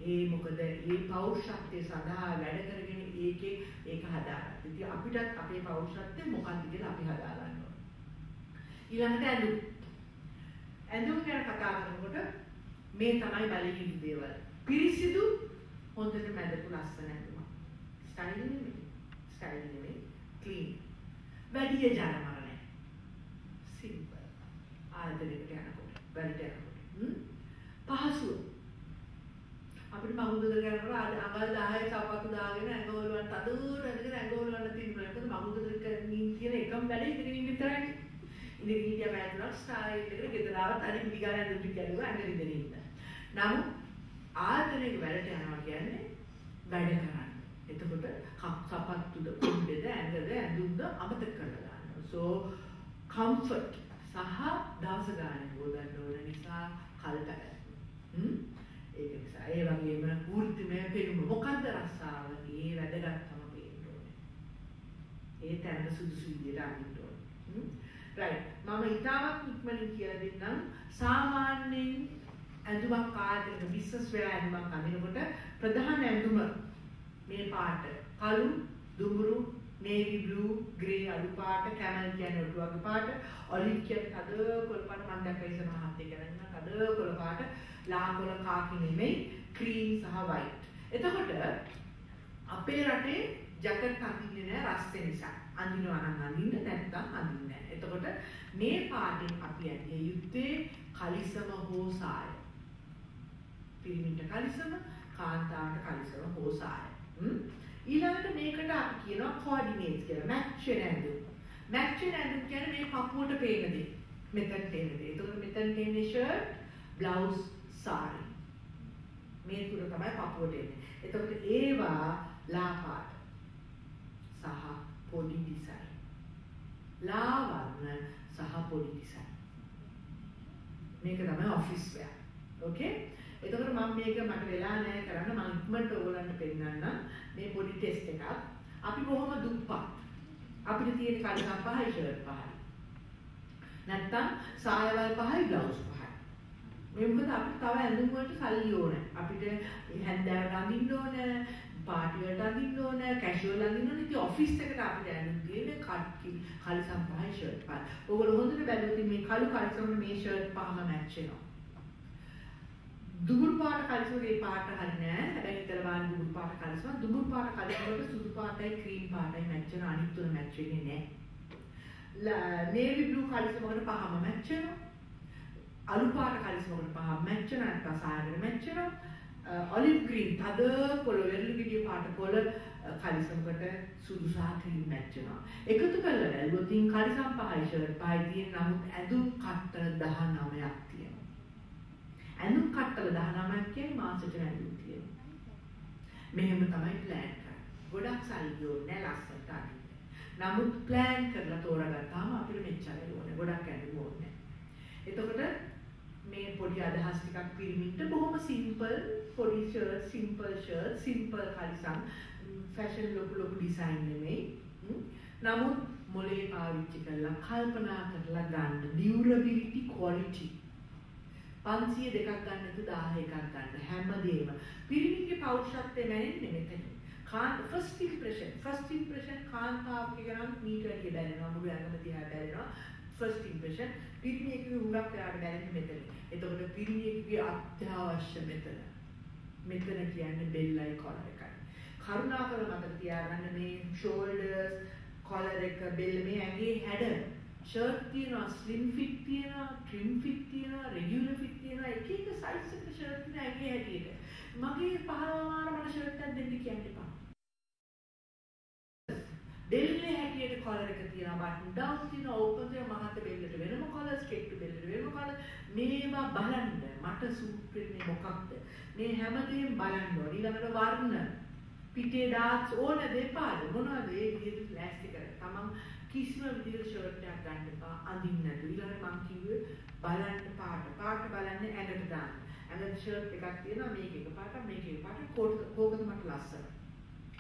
ඒ මොකද මේ පෞරුෂත්වයේ සඳහා වැඩ කරගෙන ඒකේ ඒක හදාගන්න. ඉතින් අපිටත් අපේ පෞරුෂත්වය මොකක්ද කියලා අපි හදා ගන්න ඕනේ. ඊළඟට ඇඳුම්. ඇඳුම් ගැන කතා කරනකොට මේ තමයි බලහින් දේවල්. පිරිසිදු හොඳට මැදපු ලස්සන ඇඳුම. ස්ටයිල් නෙමෙයි. ස්ටයිල් නෙමෙයි. ක්ලීන්. වැඩි ජනමර නැහැ. සිම්පල්. ආයතනයකට යනකොට, වැඩට යනකොට. පහසුව. අපිට මගුල් දෙක කරනකොට අඟල් 10 සපත්තු දාගෙන ඇඟවලුවන් තදුර ඇඳගෙන ඇඟවලුවන් තිබුණා. ඒකද මගුල් දෙක කරමින් තියෙන එකම වැඩේ ඉතින් විතරයි. ඉතින් ඊට පස්සේ ස්ටයිල් එකට ගෙදරාවත් අනිත් පිටිකාර ඇඳුම් ටික ගැලුවා ඇඟ රිදෙන ඉන්න. නමුත් ආයතනයක වැඩට යනවා කියන්නේ වැඩ කරන්න. එතකොට සපත්තුද කුණ්ඩෙද ඇඟද ඇඳුම්ද අමතක කරලා දානවා. so comfort සහ දවස ගන්න හොදන්න ඕන නිසා කල්පයක්. හ්ම් ඒක නිසා ඒ වගේම වෘත්තිමය පෙනුම මොකද්ද රස්සාව? ඒ වැදගත්කම පේන්න ඕනේ. ඒ තැන සුදුසු විදියට අඳින්න ඕනේ. right මම ඊටමත් ඉක්මනින් කියලා දෙන්නම් සාමාන්‍යයෙන් ඇඳුමක් ආයතනක බිස්නස් වෙලා ඇඳුමක් අඳිනකොට ප්‍රධාන ඇඳුම මේ පාට. කළු දුඹුරු නේවි බ්ලූ ග්‍රේ අලු පාට කැමල් කියන්නේ ඔටු වගේ පාට ඔලිව් කියන්නේ අද කොළ පාට මම දැක්ක ඉස්සර මහත්තයා කියන්නේ අද කොළ පාට ලාංගොල කාකි නෙමෙයි ක්‍රීම් සහ වයිට් එතකොට අපේ රටේ ජැකට් අඳින්නේ නැහැ රස්තේ නිසා. අඳිනවා නම් අඳින්න නැත්නම් අඳින්නේ නැහැ එතකොට මේ පාටින් අපි ඇඳිය යුත්තේ කලිසම හෝ සාය. පිරිමින්ට කලිසම කාන්තාවට කලිසම හෝ සාය. ඊළඟට මේකට අපි කියනවා කෝඩිනේට්ස් කියලා මැච් වෙන ඇඳුම්. මැච් වෙන ඇඳුම් කියන්නේ මේ පපුවට පේන දේ. මෙතන පේන දේ. ඒතකොට මෙතන තියෙන ෂර්ට්, බ්ලවුස්, සාරි. මේ තුන තමයි පපුවට එන්නේ. එතකොට ඒවා ලා පාට සහ පොඩි ඩිසයින්. ලා වර්ණ සහ පොඩි ඩිසයින්. මේක තමයි ඔෆිස් වෙයා. ඕකේ? එතකොට මම මේක මට වෙලා නැහැ කරන්න මම ඉක්මනට ඕගොල්ලන්ට පෙන්නන්නම් මේ පොඩි ටෙස්ට් එකක්. අපි බොහොම දුප්පත්. අපිට තියෙන කලිසම් පහයි ෂර්ට් පහයි. නැත්තම් සායවල් පහයි බ්ලවුස් පහයි. මේ මොකද අපිට තව ඇඳුම් වලට සල්ලි ඕනේ. අපිට හැන්දෑවට අඳින්න ඕනේ, පාටි වලට අඳින්න ඕනේ, කැෂුවල් අඳින්න ඕනේ. ඉතින් ඔෆිස් එකට අපිට ඇඳුම් තියෙන්නේ කට්ටි කලිසම් පහයි ෂර්ට් පහයි. ඔයගොල්ලෝ හොඳට බැලුවොත් මේ කළු කලිසම් මේ ෂර්ට් පහම මැච් වෙනවා. දුඹුරු පාට කලිසමේ පාට හරි නෑ. හැබැයි ඉතල බලන්න දුඹුරු පාට කලිසම දුඹුරු පාට කලිසමකට සුදු පාටයි ක්‍රීම් පාටයි මැච් වෙන අනිත් තුන මැච් වෙන්නේ නෑ. නේවි බ්ලූ කලිසමකට පහම මැච් වෙනවා. අලු පාට කලිසමකට පහම මැච් වෙනවා නැත්නම් සායකට මැච් වෙනවා. ඔලිව් ග්‍රීන් තද පොළ වෙරළු ගෙඩිය පාට පොළ කලිසමකට සුදු සහ ක්‍රීම් මැච් වෙනවා. එකතු කරලා බැලුවොත් ඉන් කලිසම් පහයි ෂර්ට් පහයි තියෙන නමුත් ඇඳුම් කට්ටල 19ක් තියෙනවා. ඇඳුම් කට්ටල 19ක් කියන්නේ මාසෙට ඇඳුම් තියෙනවා. මෙහෙම තමයි ප්ලෑන් කරන්නේ. ගොඩක් සල්ලි ඕනේ ලස්සනට අඳින්න. නමුත් ප්ලෑන් කරලා තෝරගත්තාම අපිට මෙච්චරයි ඕනේ. ගොඩක් ඇඳුම් ඕනේ. එතකොට මේ පොඩි අදහස් ටිකක් පිරිමින්ට බොහොම සිම්පල් පොඩි ෂර්ට්, සිම්පල් ෂර්ට්, සිම්පල් කලිසම්, ෆැෂන් ලොකු ලොකු ඩිසයින් නෙමෙයි. නමුත් මොලේ පාවිච්චි කරලා කල්පනා කරලා ගන්න ඩියුරබිලිටි ක්වොලිටි 500 දෙකක් ගන්න තු 1000 එකක් ගන්න හැමදේම. පිරිමින්ගේ පෞරුෂත්වය මැනෙන්නේ මෙතන කාන් ෆස්ට් ඉම්ප්‍රෙෂන් ෆස්ට් ඉම්ප්‍රෙෂන් කාන්තාවක් කියනනම් මීට වැඩිය බැලෙනවා මුළු ඇඟම දිහා බැලෙනවා ෆස්ට් ඉම්ප්‍රෙෂන් පිරිමියෙකුගේ හුඟක් එයාට බැලෙන්නේ මෙතන එතකොට පිරිමියෙකුගේ අත්‍යවශ්‍ය මෙතන. මෙතන කියන්නේ බෙල්ලයි කොලර් එකයි. කරුණාකර මතක තියාගන්න මේ ෂෝල්ඩර්ස් කොලර් එක බෙල්ල මේ ඇඟේ හැඩ ෂර්ට් තියෙනවා ස්ලිම් ෆිට් තියෙනවා ට්‍රිම් ෆිට් තියෙනවා රෙගියුලර් ෆිට් තියෙනවා එක එක සයිස් එක ෂර්ට් තියෙන ඇගේ හැටියට. මගේ පහළමාර මට ෂර්ට් එකක් දෙන්න කියන්න එපා. දෙල්ලේ හැටියට කොලර් එක තියෙනවා බටන් ඩවුන් තියෙනවා ඕපන් තියෙනවා මහත බෙල්ලට වෙනම කලර්ස් කෙට්ටු බෙල්ලට වෙනම කලර් මේවා බලන්න මට සූට් වෙන්නේ මොකක්ද? මේ හැමදේම බලන්න ඕනේ. ඊළඟට වර්ණ. පිටේ ඩාර්ක්ස් ඕන දෙපාද මොනවද? ඒ විදිහට ලෑස්ති කර තමන් කිසිම විදිහකට ෂර්ට් එකක් ගන්න එපා. අඳින්න නැතුව. ඊළඟට මං කිව්වේ බලන්න පාට. පාට බලන්නේ ඇඟට දාන්න. ඇඟට ෂර්ට් එකක් තියෙනවා. මේක එක පාටක් මේක එක පාටක්. කෝකද මට ලස්සන.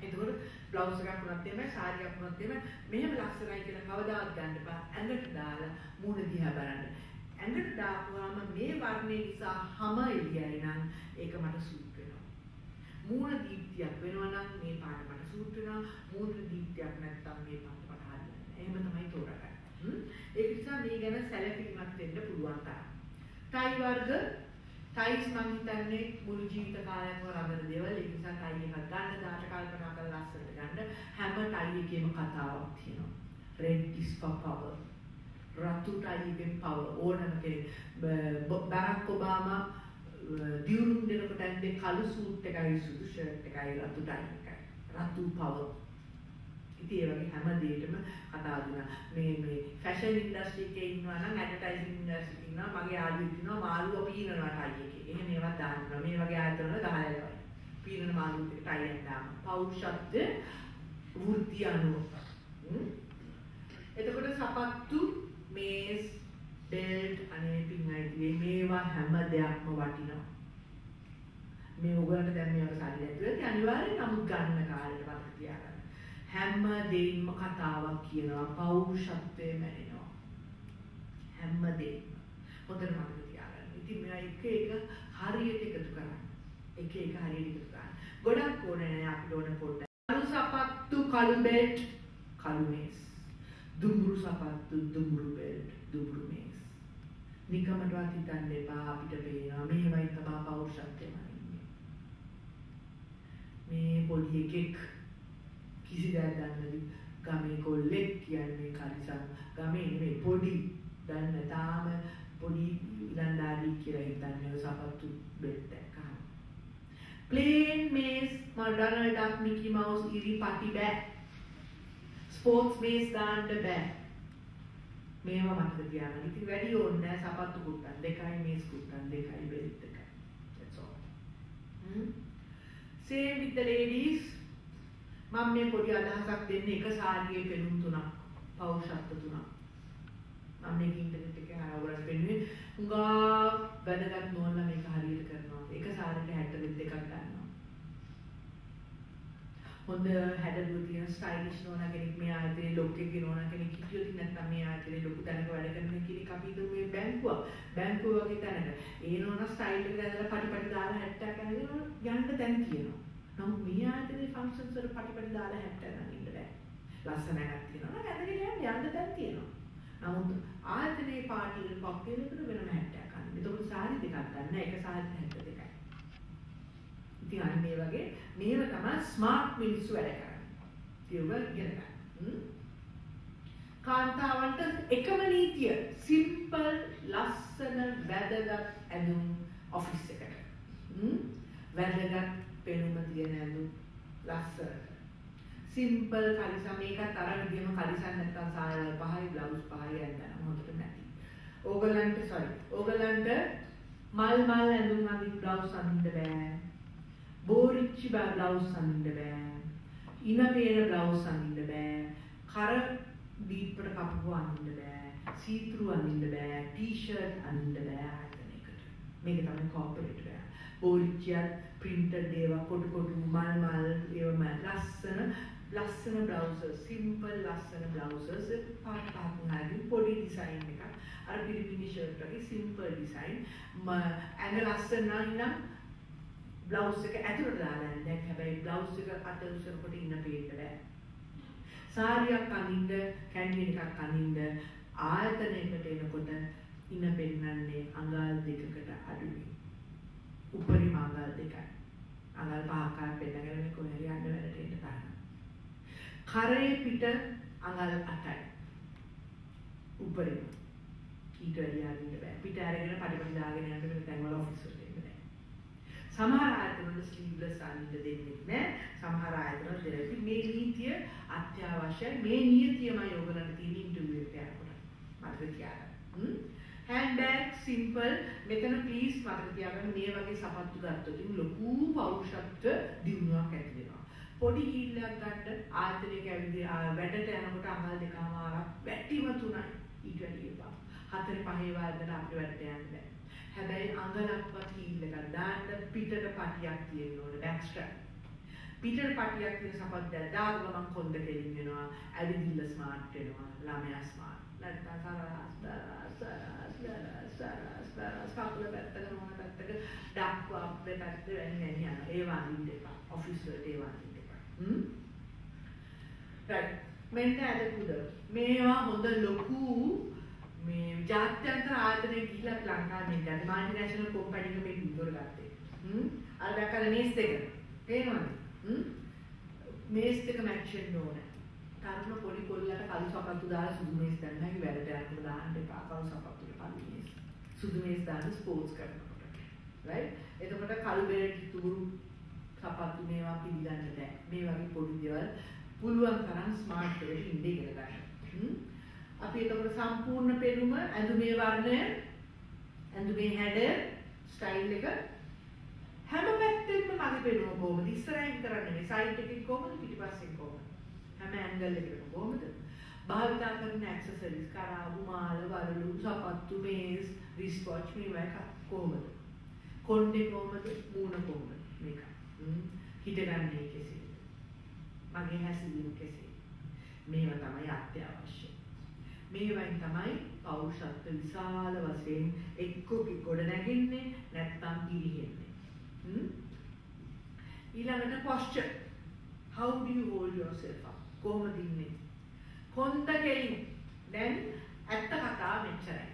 එතකොට බ්ලවුස් එකක් වුණත් එහෙමයි සාරියක් වුණත් එහෙමයි. මෙහෙම ලස්සනයි කියලා කවදාවත් ගන්න එපා. ඇඟට දාලා මූණ දිහා බලන්න. ඇඟට දාපුවාම මේ වර්ණය නිසා හැම එළියයි නම් ඒක මට සූට් වෙනවා. මූණ දීප්තියක් වෙනවා නම් මේ පාට මට සූට් වෙනවා. මූණ දීප්තියක් නැත්නම් මේ පාට මට හරියන්නේ එහෙම තමයි තෝරගන්නේ. ඒක නිසා මේ ගැන සැලකිලිමත් වෙන්න පුළුවන් තරම්. ටයි වර්ග ටයිස් මං හිතන්නේ මුළු ජීවිත කාලයක්ම රබර දේවල්. ඒ නිසා ටයි එකක් ගන්න දාට කල්පනා කරලා ලස්සනට ගන්න හැම ටයි එකේම කතාවක් තියෙනවා. Red is for power. රතු ටයි එකෙන් power. ඕනම කෙනෙක් බරක් ඔබාමා දියුණු දෙනකොට ඇන්දේ කළු සූට් එකයි සුදු ෂර්ට් එකයි රතු ටයි එකයි. රතු power. ඉතින් ඒ වගේ හැම දෙයකම කතා දුනා. මේ මේ ෆැෂන් ඉන්ඩස්ට්‍රි එකේ ඉන්නවා නම් ඇඩ්වර්ටයිසින් ඉන්ඩස්ට්‍රි එකේ ඉන්නවා මගේ ආදිත් ඉන්නවා මාළුව පීනනවා ටයි එකේ. එහෙම ඒවත් දාන්නවා. මේ වගේ ආයතන වල 10 වගේ. පීනන මාළුව ටයි එකක් දාන්න. පෞරුෂත්ව වෘත්ති අනුව. එතකොට සපත්තු මේස් බෙල්ට් අනේ පින්නයි මේවා හැම දෙයක්ම වටිනවා. මේ ඔයගලන්ට දැන් මේවට සල්ලි ඇතුළත අනිවාර්යෙන් නමුත් ගන්න කාලේට වගේ තියාගන්න. හැම දෙයින්ම කතාවක් කියනවා පෞරුෂත්වයේ මැරෙනවා හැම දෙයින්ම හොඳට මතක තියාගන්න. ඉතින් මෙයා එක එක හරියට එකතු කරන්න. එක එක හරියට එකතු කරන්න. ගොඩක් ඕනේ නෑ අපිට ඕන පොඩ්ඩක්. කළු සපත්තු කළු බෙල්ට් කළු මේස්. දුඹුරු සපත්තු දුඹුරු බෙල්ට් දුඹුරු මේස්. නිකමටවත් හිතන්න එපා අපිට පේනවා මේවයි තමයි පෞරුෂත්වය මනින්නේ. මේ පොඩි එකෙක් කිසි දෙයක් දන්නේ ගමේ කොල්ලෙක් කියන්නේ කරිසම් ගමේ නෙමෙයි පොඩි දන්න තාම පොඩි ඉලන්දාරි කියලා හිතන්නේ සපත්තු බෙල්ට් එකක් ප්ලේන් මේස් මඩනල් ඩක් මිකි මවුස් ඉරි පටි බෑ ස්පෝර්ට්ස් මේස් දාන්න බෑ මේවා මතක තියාගන්න. ඉතින් වැඩි ඕනේ නැහැ සපත්තු කුට්ටන් දෙකයි මේස් කුට්ටන් දෙකයි බෙල්ට් එකයි. That's all. Hmm? Same with the ladies මම මේ පොඩි අදහසක් දෙන්නේ එක සාරියේ පෙනුම් තුනක් පෞෂත්ව තුනක්. මම මේක ඉන්ටර්නෙට් එකේ ආවරස් පෙන්නුවේ උඟා වැදගත් නොවන මේක හරියට කරනවා. එක සාරියට 62 දෙකක් ගන්නවා. හොඳ හැඩරුව තියෙන ස්ටයිලිෂ් නෝනා කෙනෙක් මේ ආයතනයේ ලොක් එකේ නෝනා කෙනෙක් හිටියොත් නැත්නම් මේ ආයතනයේ ලොකු තැනක වැඩ කරන කෙනෙක් අපි හිතමු මේ බැංකුව බැංකුව වගේ තැනක. ඒ නෝනා ස්ටයිල් එක දැනලා පටි පටි දාලා 70ක් අරගෙන යන්න තැන කියනවා නමුත් මේ ආයතනයේ ෆන්ක්ෂන්ස් වල පටිපටි දාලා හැට්ටන ඉන්න බෑ. ලස්සනක් තියෙනවා නම් ඇදගෙන යන්න යන්න දැන් තියෙනවා. නමුත් ආයතනයේ පාටි වල කොක්ටේල් එකට වෙනම හැට්ටයක් ගන්න. එතකොට සාරි දෙකක් ගන්න එක සාරි 72යි. ඉතින් අන්න මේ වගේ මේව තමයි ස්මාර්ට් මිනිස්සු වැඩ කරන්නේ. ඒව ඉගෙන ගන්න. කාන්තාවන්ට එකම නීතිය සිම්පල් ලස්සන වැදගත් ඇඳුම් ඔෆිස් එකට. වැදගත් පෙනුම තියෙන ඇඳුම් ලස්සනට. සිම්පල් කලිසම් මේකත් අර විදිහම කලිසම් නැත්තම් සායල් පහයි බ්ලවුස් පහයි ඇඳලා හොඳට නැති. ඕගලන්ට sorry. ඕගලන්ට මල් මල් ඇඳුම් අඳින්න බ්ලවුස් අඳින්න බෑ. බෝරිච්චි බ්ලවුස් අඳින්න බෑ. ඉන පේන බ්ලවුස් අඳින්න බෑ. කර දීප්පට කපුව අඳින්න බෑ. සීත්‍රු අඳින්න බෑ. ටී-ෂර්ට් අඳින්න බෑ ආයතනයකට. මේක තමයි කෝපරේට් වෙලා. බෝරිච්චියත් printed ඒවා කොටු කොටු මල් මල් ඒවම ලස්සන ලස්සන බ්ලවුසස් සිම්පල් ලස්සන බ්ලවුසස් පාට පාට හරි පොඩි ඩිසයින් එකක්. අර පිරිමිනි ෂර්ට් වගේ සිම්පල් ඩිසයින් ඇඟ ලස්සන නම් බ්ලවුස් එක ඇතුළට දාලා දැන් හැබැයි බ්ලවුස් එක අත උසරකොට ඉන්න පේන්න බෑ. සාරියක් අඳින්න කැන්ඩින් එකක් අඳින්න ආයතනයකට එනකොට ඉන්න පෙන්නන්නේ අඟල් දෙකකට අඩුයි උපරිම අඟල් දෙකයි අඟල් පහක් පෙන්නගෙන මේ කොහේ හරි යන්න වැඩට එන්න ගන්න. කරේ පිට අඟල් 8යි. උඩරින්. ඊට වැඩි යන්න බෑ. පිට අරගෙන පඩිපඩි දාගෙන යන්න වෙන තැන්වල ඔෆිස් වලට එන්න බෑ. සමහර ආයතන වල ස්ලීව්ලස් අඳින්න දෙන්නේ නැහැ. සමහර ආයතන දෙරපි මේ නීතිය අත්‍යවශ්‍යයි. මේ නීතියමයි ඔයගලන්ට තියෙන ඉන්ටර්විව් එකට යනකොට. මතක තියාගන්න. හැන්ඩ්බෑග් සිම්පල් මෙතන ප්ලීස් මතක තියාගන්න මේ වගේ සපත්තු ගත්තොත් ලොකු පෞරුෂත්ව දියුණුවක් ඇති වෙනවා. පොඩි හීල්ලක් ගන්න ආයතනයක ඇවිත් වැඩට යනකොට අඟල් දෙකම ආරක් වැටිම තුනයි ඊට වැඩිය එපා. හතර පහේ වාදන අපිට වැඩට යන්න බෑ. හැබැයි අඟලක්වත් හීල් එකක් දාන්න පිටට පටියක් තියෙන්න ඕනේ බෑක් ස්ට්‍රැප්. පිටට පටියක් තියෙන සපත්යක් දාගම මං කොන්ද කෙලින් වෙනවා. ඇවිදින්න ස්මාර්ට් වෙනවා. ළමයා ස්මාර්ට්. නැත්තම් සරස් දරස් දරස් දරස් දරස් දරස් කකුල පැත්තක මොන පැත්තක ඩක්වා අපේ පැත්ත වෙන්නේ නැහැ යනවා. ඒ වඳින්න එපා. ඔෆිස් වලට ඒ වඳින්න එපා. හ්ම්. රයිට්. මෙන්න අද කුඩ. මේවා හොඳ ලොකු මේ ජාත්‍යන්තර ආයතනයේ ගිහිල්ලා ලංකාවේ මේ ගන්න මල්ටිනේෂනල් කම්පැනි එකක මේ පින්තූර ගත්තේ. හ්ම් අර දැක්කද මේස් දෙක? තේරෙනවද? හ්ම් මේස් දෙක මැච් වෙන්න ඕනේ. තරුණ පොඩි කොල්ලට කළු සපත්තු දාලා සුදු මේස් දැම්මම වැඩට යනකොට දාන්න එපා කළු සපත්තු කළු මේස්. සුදු මේස් දාන්න ස්පෝර්ට්ස් කරනකොට. රයිට්? එතකොට කළු බෙරට තුරු සපත්තු මේවා පිළිගන්න බෑ. මේ වගේ පොඩි දේවල් පුළුවන් තරම් ස්මාර්ට් වෙලා ඉන්න ඉගෙන ගන්න. හ්ම් අපි එතකොට සම්පූර්ණ පෙනුම ඇඳුමේ වර්ණය ඇඳුමේ හැඩය ස්ටයිල් එක හැම පැත්තෙම මගේ පෙනුම කොහොමද ඉස්සරහින් කරන්නේ මේ සයිඩ් එකකින් කොහොමද පිටිපස්සෙන් කොහොමද හැම ඇන්ගල් එකකම කොහොමද? භාවිතා කරන ඇක්සසරිස් කරාබු මාල වරළු සපත්තු මේස් රිස්ට් වොච් මේවා කොහොමද? කොණ්ඩේ කොහොමද? මූණ කොහොමද? මේක හිටගන්නේ කෙසේද? මගේ හැසිරීම කෙසේ මේවා තමයි අත්‍යවශ්‍ය. මේවයින් තමයි පෞරුෂත්ව විශාල වශයෙන් එක්ක ගොඩ නැගෙන්නේ නැත්නම් පිරිහෙන්නේ. ඊළඟට posture. How do you hold yourself up? කොහොමද ඉන්නේ? කොන්ද කෙලින්. දැන් ඇත්ත කතා මෙච්චරයි.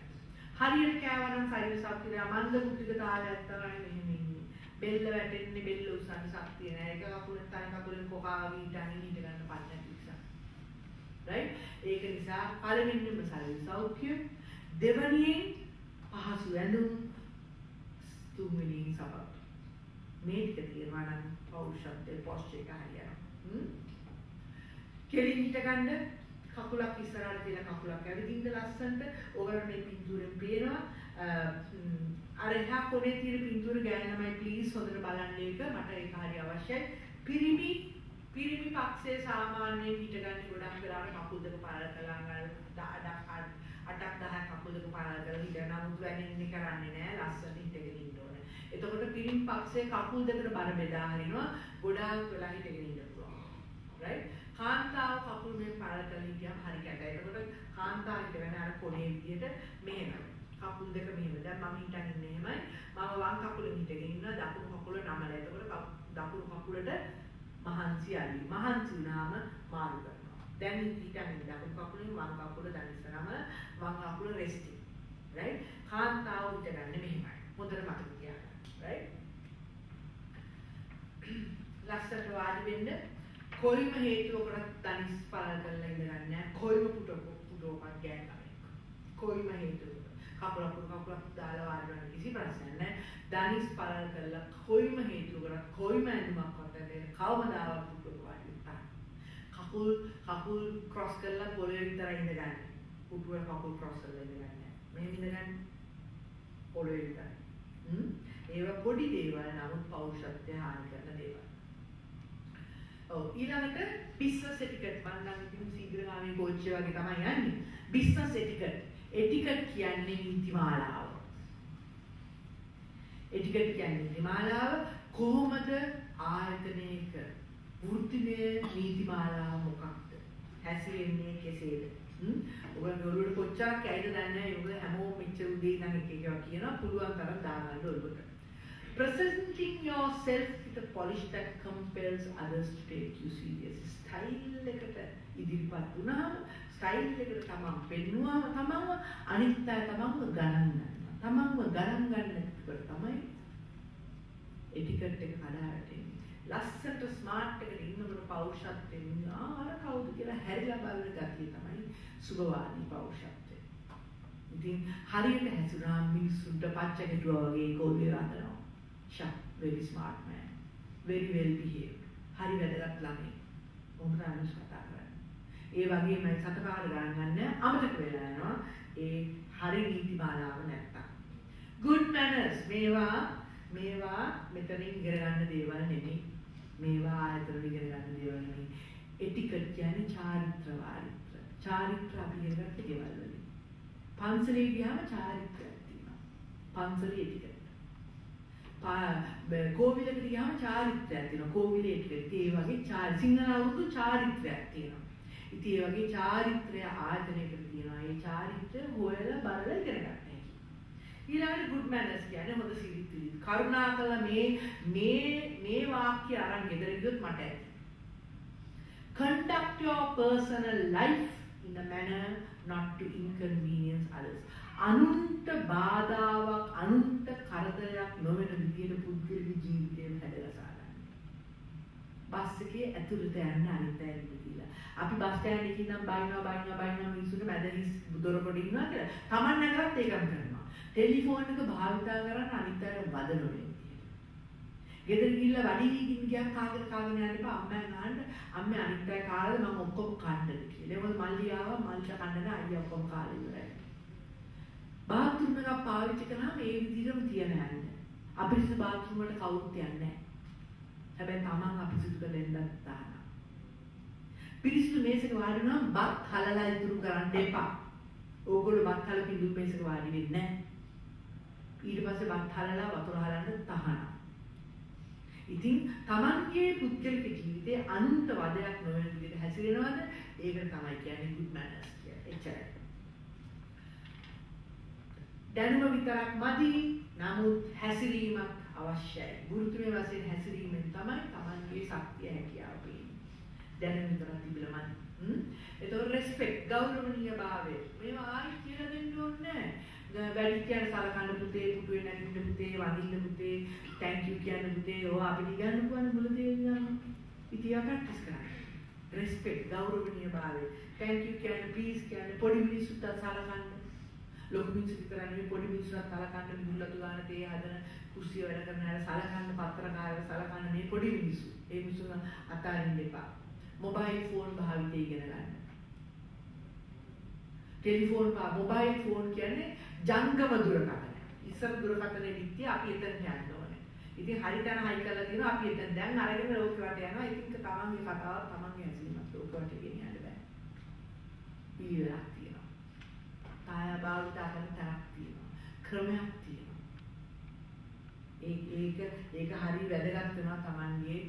හරියට කෑවනම් ශරීර ශක්තිය මන්ද බුද්ධික තාලයක් තමයි මෙහෙම ඉන්නේ. බෙල්ල වැටෙන්නේ බෙල්ල උස්සන්න ශක්තිය නැහැ. එක කකුලෙන් තනි කකුලෙන් කොකා වගේ හිටන්නේ හිට ගන්න පන්නේ නිසා. right? ඒක නිසා පළවෙනිම ශරීර සෞඛ්‍ය දෙවැනියෙන් පහසු ඇඳුම් තුන්වෙනියෙන් සපත්තු මේ ටික තියෙනවා නම් පෞරුෂත්වයේ පොස්චර් එක හරියනවා කෙලින් හිට ගන්න කකුලක් ඉස්සරහට තියලා කකුලක් ඇවිදින්න ලස්සනට ඔයගොල්ලෝ මේ පින්තූරෙන් පේනවා අර එහා කොනේ තියෙන පින්තූර ගෑන ළමයි ප්ලීස් හොඳට බලන්න එක මට ඒක හරි අවශ්‍යයි පිරිමි පිරිමි පක්ෂයේ සාමාන්‍යයෙන් හිටගන්නේ ගොඩක් වෙලාවට කකුල් දෙක පාරල් කළා අඟල් 10ක් 8ක් 10ක් කකුල් දෙක පාරල් කරලා හිටන නමුත් වැනෙන්නේ කරන්නේ නැහැ ලස්සන හිටගෙන ඉන්න ඕනේ. එතකොට පිරිමි පක්ෂයේ කකුල් දෙකට බර බෙදා හරිනවා ගොඩාක් වෙලා හිටගෙන ඉන්න පුළුවන්. right? කාන්තාව කකුල් මේ පාරල් කරලා හිටියම හරි කැටයි. එතකොට කාන්තාව හිටගෙන අර කොනේ විදියට මෙහෙම කකුල් දෙක මෙහෙම. දැන් මම හිටන් ඉන්නේ එහෙමයි. මම වම් කකුලෙන් හිටගෙන ඉන්නවා දකුණු කකුල නමලා. එතකොට දකුණු කකුලට මහන්සි අඩි. මහන්සි වුණාම මාරු කරනවා. දැන් හිතන්නේ දකුණු කකුලෙන් වම් කකුල දැනිස්සනම වම් කකුල රෙස්ටිං. right? කාන්තාව හිතගන්නේ මෙහෙමයි. හොඳට මතක තියාගන්න. right? ලස්සට වාඩි වෙන්න කොයිම හේතුවකට තනිස් පාල කරලා ඉඳගන්නේ නැහැ. කොයිම පුටක පුටෝපක් ගෑනවා. කොයිම හේතුවකට. කකුල කකුල දාලා වාඩි වෙන්න කිසි ප්‍රශ්නයක් නැහැ. දනිස් පාල කරලා කොයිම හේතුවකට කොයිම ඇඳුමක් කවමදාවත් පුටුවක වාඩි වෙන්න. කකුල් කකුල් ක්‍රොස් කරලා පොළවේ විතරයි ඉඳගන්නේ. පුටුවේ කකුල් ක්‍රොස් කරලා ඉඳගන්නේ නැහැ. මෙහෙම ඉඳගන්නේ පොළවේ විතරයි. හ්ම් ඒවා පොඩි දේවල් නමුත් පෞරුෂත්වය හානි කරන දේවල්. ඔව් ඊළඟට බිස්නස් එටිකට් මම නම් ඉතින් සීග්‍රගාමී කෝච්චිය වගේ තමයි යන්නේ. Business etiquette. එටිකට් කියන්නේ නීතිමාලාව. එටිකට් කියන්නේ නීතිමාලාව කොහොමද ආයතනයක වෘත්තිමය නීතිමාලාව මොකක්ද? හැසිරෙන්නේ කෙසේද? හ්ම් ඔයගොල්ලෝ ඔළුවට කොච්චරක් ඇයිද දන්නේ නැහැ. ඔයගොල්ලෝ හැමෝම මෙච්චර උදේ ඉඳන් එක එකවා කියනවා. පුළුවන් තරම් දාගන්න ඔයගොල්ලෝ. Presenting yourself with a polish that compels others to take you seriously. Style එකට ඉදිරිපත් වුණාම ස්ටයිල් එකට තමන් පෙන්නුවාම තමන්ව අනිත් අය තමන්ව ගණන් ගන්නවා. තමන්ව ගණන් ගන්න තමයි එටිකට් එක කඩාවැටෙන්නේ. ලස්සට ස්මාර්ට් එකට ඉන්නකොට පෞරුෂත්වයෙන් ආර කවුද කියලා හැරිලා බලන ගතිය තමයි සුභවාදී පෞරුෂත්වය. ඉතින් හරියට හැසුණා මිනිස්සුන්ට පච්ච ගැටුවා වගේ කෝල්ලේ රඳනවා. ෂා very smart man. very well behaved. හරි වැදගත් කොහොමද අනුස් කතා කරන්නේ. ඒ වගේමයි සතපාර ගණන් ගන්න අමතක වෙලා යනවා. ඒ හරි නීති මාලාව නැත්තම්. good manners මේවා මේවා මෙතනින් ඉගෙන ගන්න දේවල් නෙමෙයි. මේවා ආයතන ඉගෙන ගන්න දේවල් නෙමෙයි. එටිකට් කියන්නේ චාරිත්‍ර වාරිත්‍ර. චාරිත්‍ර අපි ඉගෙන ගන්න දේවල් වලින්. පන්සලේ ගියාම චාරිත්‍රයක් තියෙනවා. පන්සලේ එටිකට්. කෝවිලකට ගියාම චාරිත්‍රයක් තියෙනවා. කෝවිලේ එටිකට්. ඒ වගේ චාරි සිංහල අවුරුදු චාරිත්‍රයක් තියෙනවා. ඉතින් ඒ වගේ චාරිත්‍රය ආයතනයකට තියෙනවා. ඒ චාරිත්‍රය හොයලා බලලා ඉගෙන ගන්න. ඊළඟට good manners කියන්නේ හොඳ සිරිත් විරිත්. කරුණාකරලා මේ මේ මේ වාක්‍ය අරන් ගෙදර ගියොත් මට ඇති. Conduct your personal life in a manner not to inconvenience others. අනුන්ට බාධාවක් අනුන්ට කරදරයක් නොවන විදියට පුද්ගලික ජීවිතය හැදගසා ගන්න. බස් එකේ ඇතුළට යන්න අනිත් අයට දීලා. අපි බස් ස්ටෑන්ඩ් එකේ ඉඳන් බයිනවා බයිනවා බයිනවා මිනිස්සුන්ට මැද හිස් දොර කොට ඉන්නවා කියලා. Taman නැගලත් ඒකම කරනවා. ටෙලිෆෝන් එක භාවිතා කරන්න අනිත් අයට වද නොවේ. ගෙදර ගිහිල්ලා වඩිවිකින් ගියා කාගෙන කාගෙන යන්න එපා අම්මෙන් අහන්න අම්මේ අනිත් අය කාලේ මම ඔක්කොම කන්නද කියලා. ඒක මල්ලි ආවා මල්ලිට කන්න අයියා ඔක්කොම කාලේ ඉවරයි. බාත්රූම් එක පාවිච්චි කරාම ඒ විදිහටම තියන යන්න. අපිරිසිදු බාත්රූම් වලට කවුරුත් යන්නේ නැහැ. හැබැයි Taman අපිරිසිදු කරෙන්නත් දානවා. පිරිසිදු මේසක වාඩි වුණාම බත් හලලා ඉතුරු කරන්න එපා. ඕගොල්ලෝ බත් හල පිඳුම් මේසක වාඩි වෙන්නේ නැහැ. ඊට පස්සේ බත් හලලා වතුර හලන්න තහනම්. ඉතින් Tamanගේ පුද්ගලික ජීවිතයේ අනුන්ට වදයක් නොවන විදිහට හැසිරෙනවද? ඒකට තමයි කියන්නේ good manners කියන්නේ. එච්චරයි. දැනුම විතරක් මදි. නමුත් හැසිරීමක් අවශ්‍යයි. ගුරුතුමේ වශයෙන් හැසිරීමෙන් තමයි Tamanගේ ශක්තිය හැකියාව පේන්නේ. දැනුම විතරක් තිබිලා මදි. එතකොට රෙස්පෙක්ට් ගෞරවනීය භාවය. මේවා ආයි කියලා දෙන්න ඕනේ නැහැ. වැඩි කියන සලකන්න පුතේ පුටුවේ නැගින්න පුතේ වඳින්න පුතේ thank you කියන පුතේ ඕවා අපිට ඉගන්න පුළුවන් මුලදී ඉන්නවා ඉතියා ප්‍රැක්ටිස් කරන්න respect ගෞරවණීය භාවය thank you කියන please කියන පොඩි මිනිස්සුන්ට සලකන්න ලොකු මිනිස්සු විතර නෙවෙයි පොඩි මිනිස්සුන්ට සලකන්න මුල්ලතු ගන්න තේ හදන කුස්සිය වැඩ කරන අය සලකන්න පත්‍රකාරව සලකන්න මේ පොඩි මිනිස්සු ඒ මිනිස්සුන් අතාරින්න එපා මොබයිල් ෆෝන් භාවිතය ඉගෙන ගන්න ටෙලිෆෝන් මොබයිල් ෆෝන් කියන්නේ ජංගම දුරකථන. ඉස්සර දුරකථනේ පිටිය අපි එතනට යන්න ඕනේ. ඉතින් හරි තැන හයි කරලා දෙනවා අපි එතන දැන් අරගෙන ලෝක රට යනවා. ඉතින් තමන්ගේ කතාව තමන්ගේ ඇසීමත් ලෝක රට ගෙනියන්න බෑ. ඊළඟ තියෙනවා. කාය භාවිත කරන තරක් තියෙනවා. ක්‍රමයක් තියෙනවා. ඒක ඒක ඒක හරි වැදගත් වෙනවා තමන්ගේ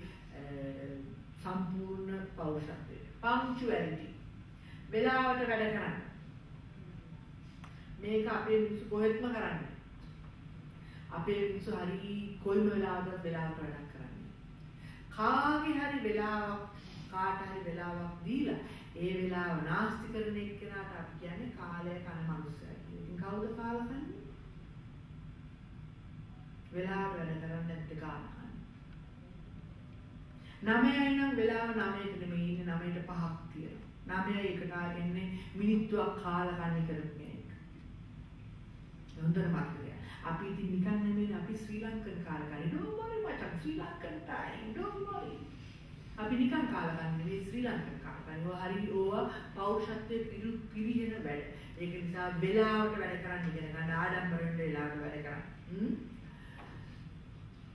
සම්පූර්ණ පෞරුෂත්වයට. පංචුවැලිටි. වෙලාවට වැඩ කරන්න. මේක අපේ මිනිස්සු කොහෙත්ම කරන්නේ. අපේ මිනිස්සු හරි කොයිම වෙලාවකත් වෙලාවට වැඩක් කරන්නේ. කාගේ හරි වෙලාවක් කාට හරි වෙලාවක් දීලා ඒ වෙලාව නාස්ති කරන එක්කෙනාට අපි කියන්නේ කාලය කන මනුස්සයා කියලා. ඉතින් කවුද කාල කන්නේ? වෙලාව වැඩ කරන්නේ නැත්te කාල කන්නේ. නවයයි නම් වෙලාව නවයට නෙමෙයි ඉන්නේ නවයට පහක් තියෙනවා. නවයයි එකට එන්නේ මිනිත්තුවක් කාල කන්නේ කරන්නේ. හොඳට මතකයි. අපි ඉතින් නිකන් නෙමෙයි අපි ශ්‍රී ලංකන් කාලකරි. don't worry මචං ශ්‍රී ලංකන් time don't worry. අපි නිකන් කාලකන් නෙමෙයි ශ්‍රී ලංකන් කාලකරි. ඔය හරි ඕවා පෞරුෂත්වයේ පිරු පිරිහෙන වැඩ. ඒක නිසා වෙලාවට වැඩ කරන්න ඉගෙන ගන්න ආඩම්බරෙන් වෙලාවට වැඩ කරන්න.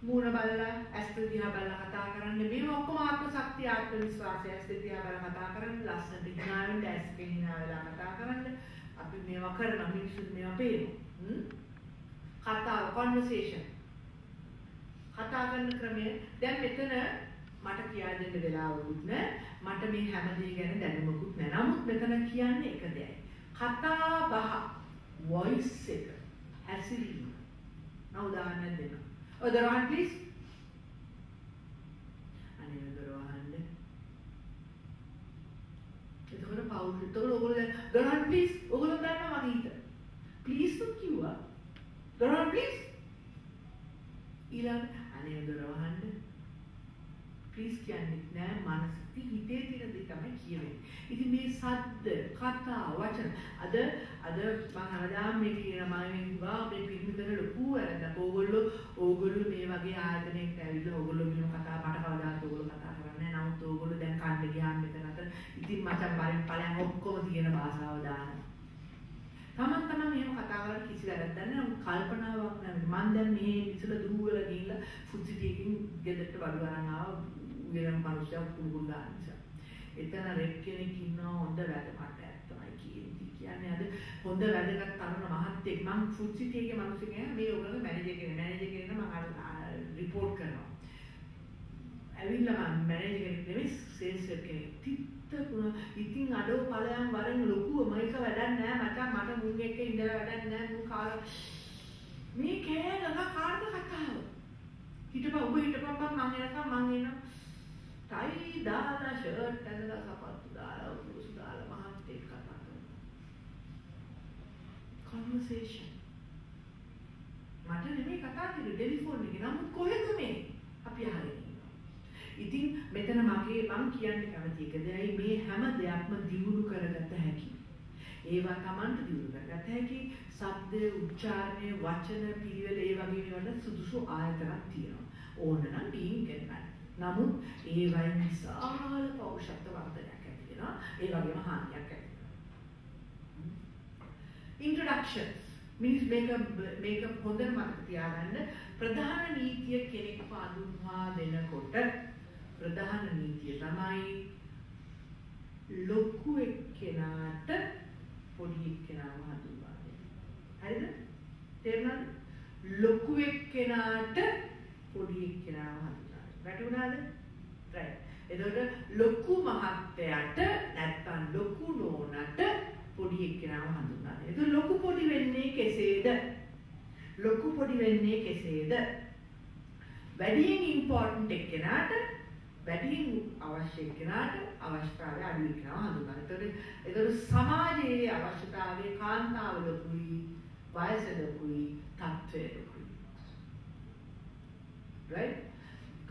මූණ බලලා ඇස් දිහා බලලා කතා කරන්න. මේ ඔක්කොම ආත්ම ශක්තිය ආත්ම විශ්වාසය ඇස් දිහා බලලා කතා කරන්න. ලස්සනට ඉක්නාවෙන් ඇස් පෙන්නා වෙලා කතා කරන්න. අපි මේවා කරන මිනිස්සුත් මේවා පේනවා. කතාව conversation. කතා කරන ක්‍රමය. දැන් මෙතන මට කියා දෙන්න වෙලාවකුත් නෑ. මට මේ හැම දේ ගැන දැනුමකුත් නෑ. නමුත් මෙතන කියන්නේ එක දෙයයි. කතා බහ voice එක. හැසිරීම. නෝ උදාහරණයක් දෙන්න ඔය දරවන්න ප්ලීස් අනේ දරවන්න එතකොට පවුල් එතකොට ඔයගොල්ලෝ දරවන්න ප්ලීස් ඔයගොල්ලෝ දන්නවා මගේ හිත. ප්ලීස් කිව්වා. දොරවල් ප්ලීස්. ඊළඟ අනේ දොර වහන්න. ප්ලීස් කියන්නෙත් නෑ මනස. ඉතින් හිතේ තියෙන දේ තමයි කියවෙන්නේ. ඉතින් මේ සද්ද, කතා, වචන අද අද මම හැමදාම මේ කියන මම වා මේ පිළිම කරන ලොකු වැරද්දක්. ඕගොල්ලෝ ඕගොල්ලෝ මේ වගේ ආයතනයකට ඇවිල්ලා ඕගොල්ලෝ කියන කතා මට කවදාත් ඕගොල්ලෝ කතා කරන්නේ නෑ. නමුත් ඕගොල්ලෝ දැන් කන්න ගියාම මෙතන අතර ඉතින් මචං බලෙන් ඵලයන් ඔක්කොම තියෙන භාෂාව දානවා. තමන් තමන් එහෙම කතා කරලා කිසි වැරද්දක් නැහැ. නමුත් කල්පනාවක් නැහැ. මම දැන් මේ ඉතල දුර වෙලා ගිහිල්ලා ෆුඩ් සිටියකින් ගෙදරට බඩු ගන්න ආවා. උයරම් මිනිස්සු කුණුකුල් දාන නිසා. එතන රෙඩ් කෙනෙක් ඉන්නවා හොඳ වැඩ මට ඇත්තමයි කියන්නේ. කියන්නේ අද හොඳ වැඩකට තරුණ මහත්තයෙක් මම ෆුඩ් සිටි එකේ මිනිස්සු කියන මේ ඔයගොල්ලෝ මැනේජර් කෙනෙක් මැනේජර් කෙනෙක් මම රිපෝට් කරනවා. ඇවිල්ලා මම මැනේජර් කෙනෙක් නෙමෙයි සේල්ස් කෙනෙක්. තිත්තකුණ ඉතින් අඩෝ ඵලයන් වරෙන් ලොකුව මේක වැඩක් නෑ මචං මට මුං එක්ක ඉඳලා වැඩක් නෑ මුං කාලා මේ කෑ ගහ කාටද කතාව හිටපන් ඔබ හිටපන් මං එනකම් මං එනවා ටයි දාලා ෂර්ට් ඇඳලා සපත්තු දාලා උඩුසු දාලා මහත් එක්ක කතා කරනවා conversation මට නෙමෙයි කතා කරන්නේ ටෙලිෆෝන් එකේ නමුත් කොහෙද මේ අපි අහන්නේ ඉතින් මෙතන මගේ මං කියන්න කැමති එක දෙයයි මේ හැම දෙයක්ම දියුණු කරගත හැකි. ඒවා Tamanට දියුණු කරගත හැකි. ශබ්ද, උච්චාරණය, වචන, පිළිවෙල ඒ වගේ මේවට සුදුසු ආයතනක් තියෙනවා. ඕන නම් බීන් කරගන්න. නමුත් ඒ වයින් විශාල පෞෂත්ව වර්ධනයක් ඇති වෙනවා. ඒ වගේම හානියක් ඇති වෙනවා. introductions මිනිස් මේක මේක හොඳට මතක තියාගන්න ප්‍රධාන නීතිය කෙනෙක් පාදුන්වා දෙනකොට ප්‍රධාන නීතිය තමයි ලොකු එක්කෙනාට පොඩි එක්කෙනාව හඳුන්වා දෙන්න. හරිද? තේරුණාද? ලොකු එක්කෙනාට පොඩි එක්කෙනාව හඳුන්වා දෙන්න. වැටුණාද? right. එතකොට ලොකු මහත්තයාට නැත්තම් ලොකු නෝනට පොඩි එක්කෙනාව හඳුන්වා දෙන්න. එතකොට ලොකු පොඩි වෙන්නේ කෙසේද? ලොකු පොඩි වෙන්නේ කෙසේද? වැඩියෙන් ඉම්පෝටන්ට් එක්කෙනාට වැඩියෙන් අවශ්‍ය කෙනාට අවශ්‍යතාවය අඩු වෙනවා හඳුනගන්න. ඒතකොට ඒතකොට සමාජයේ අවශ්‍යතාවයේ කාන්තාව ලොකුයි, වයස ලොකුයි, තත්ත්වය ලොකුයි. right?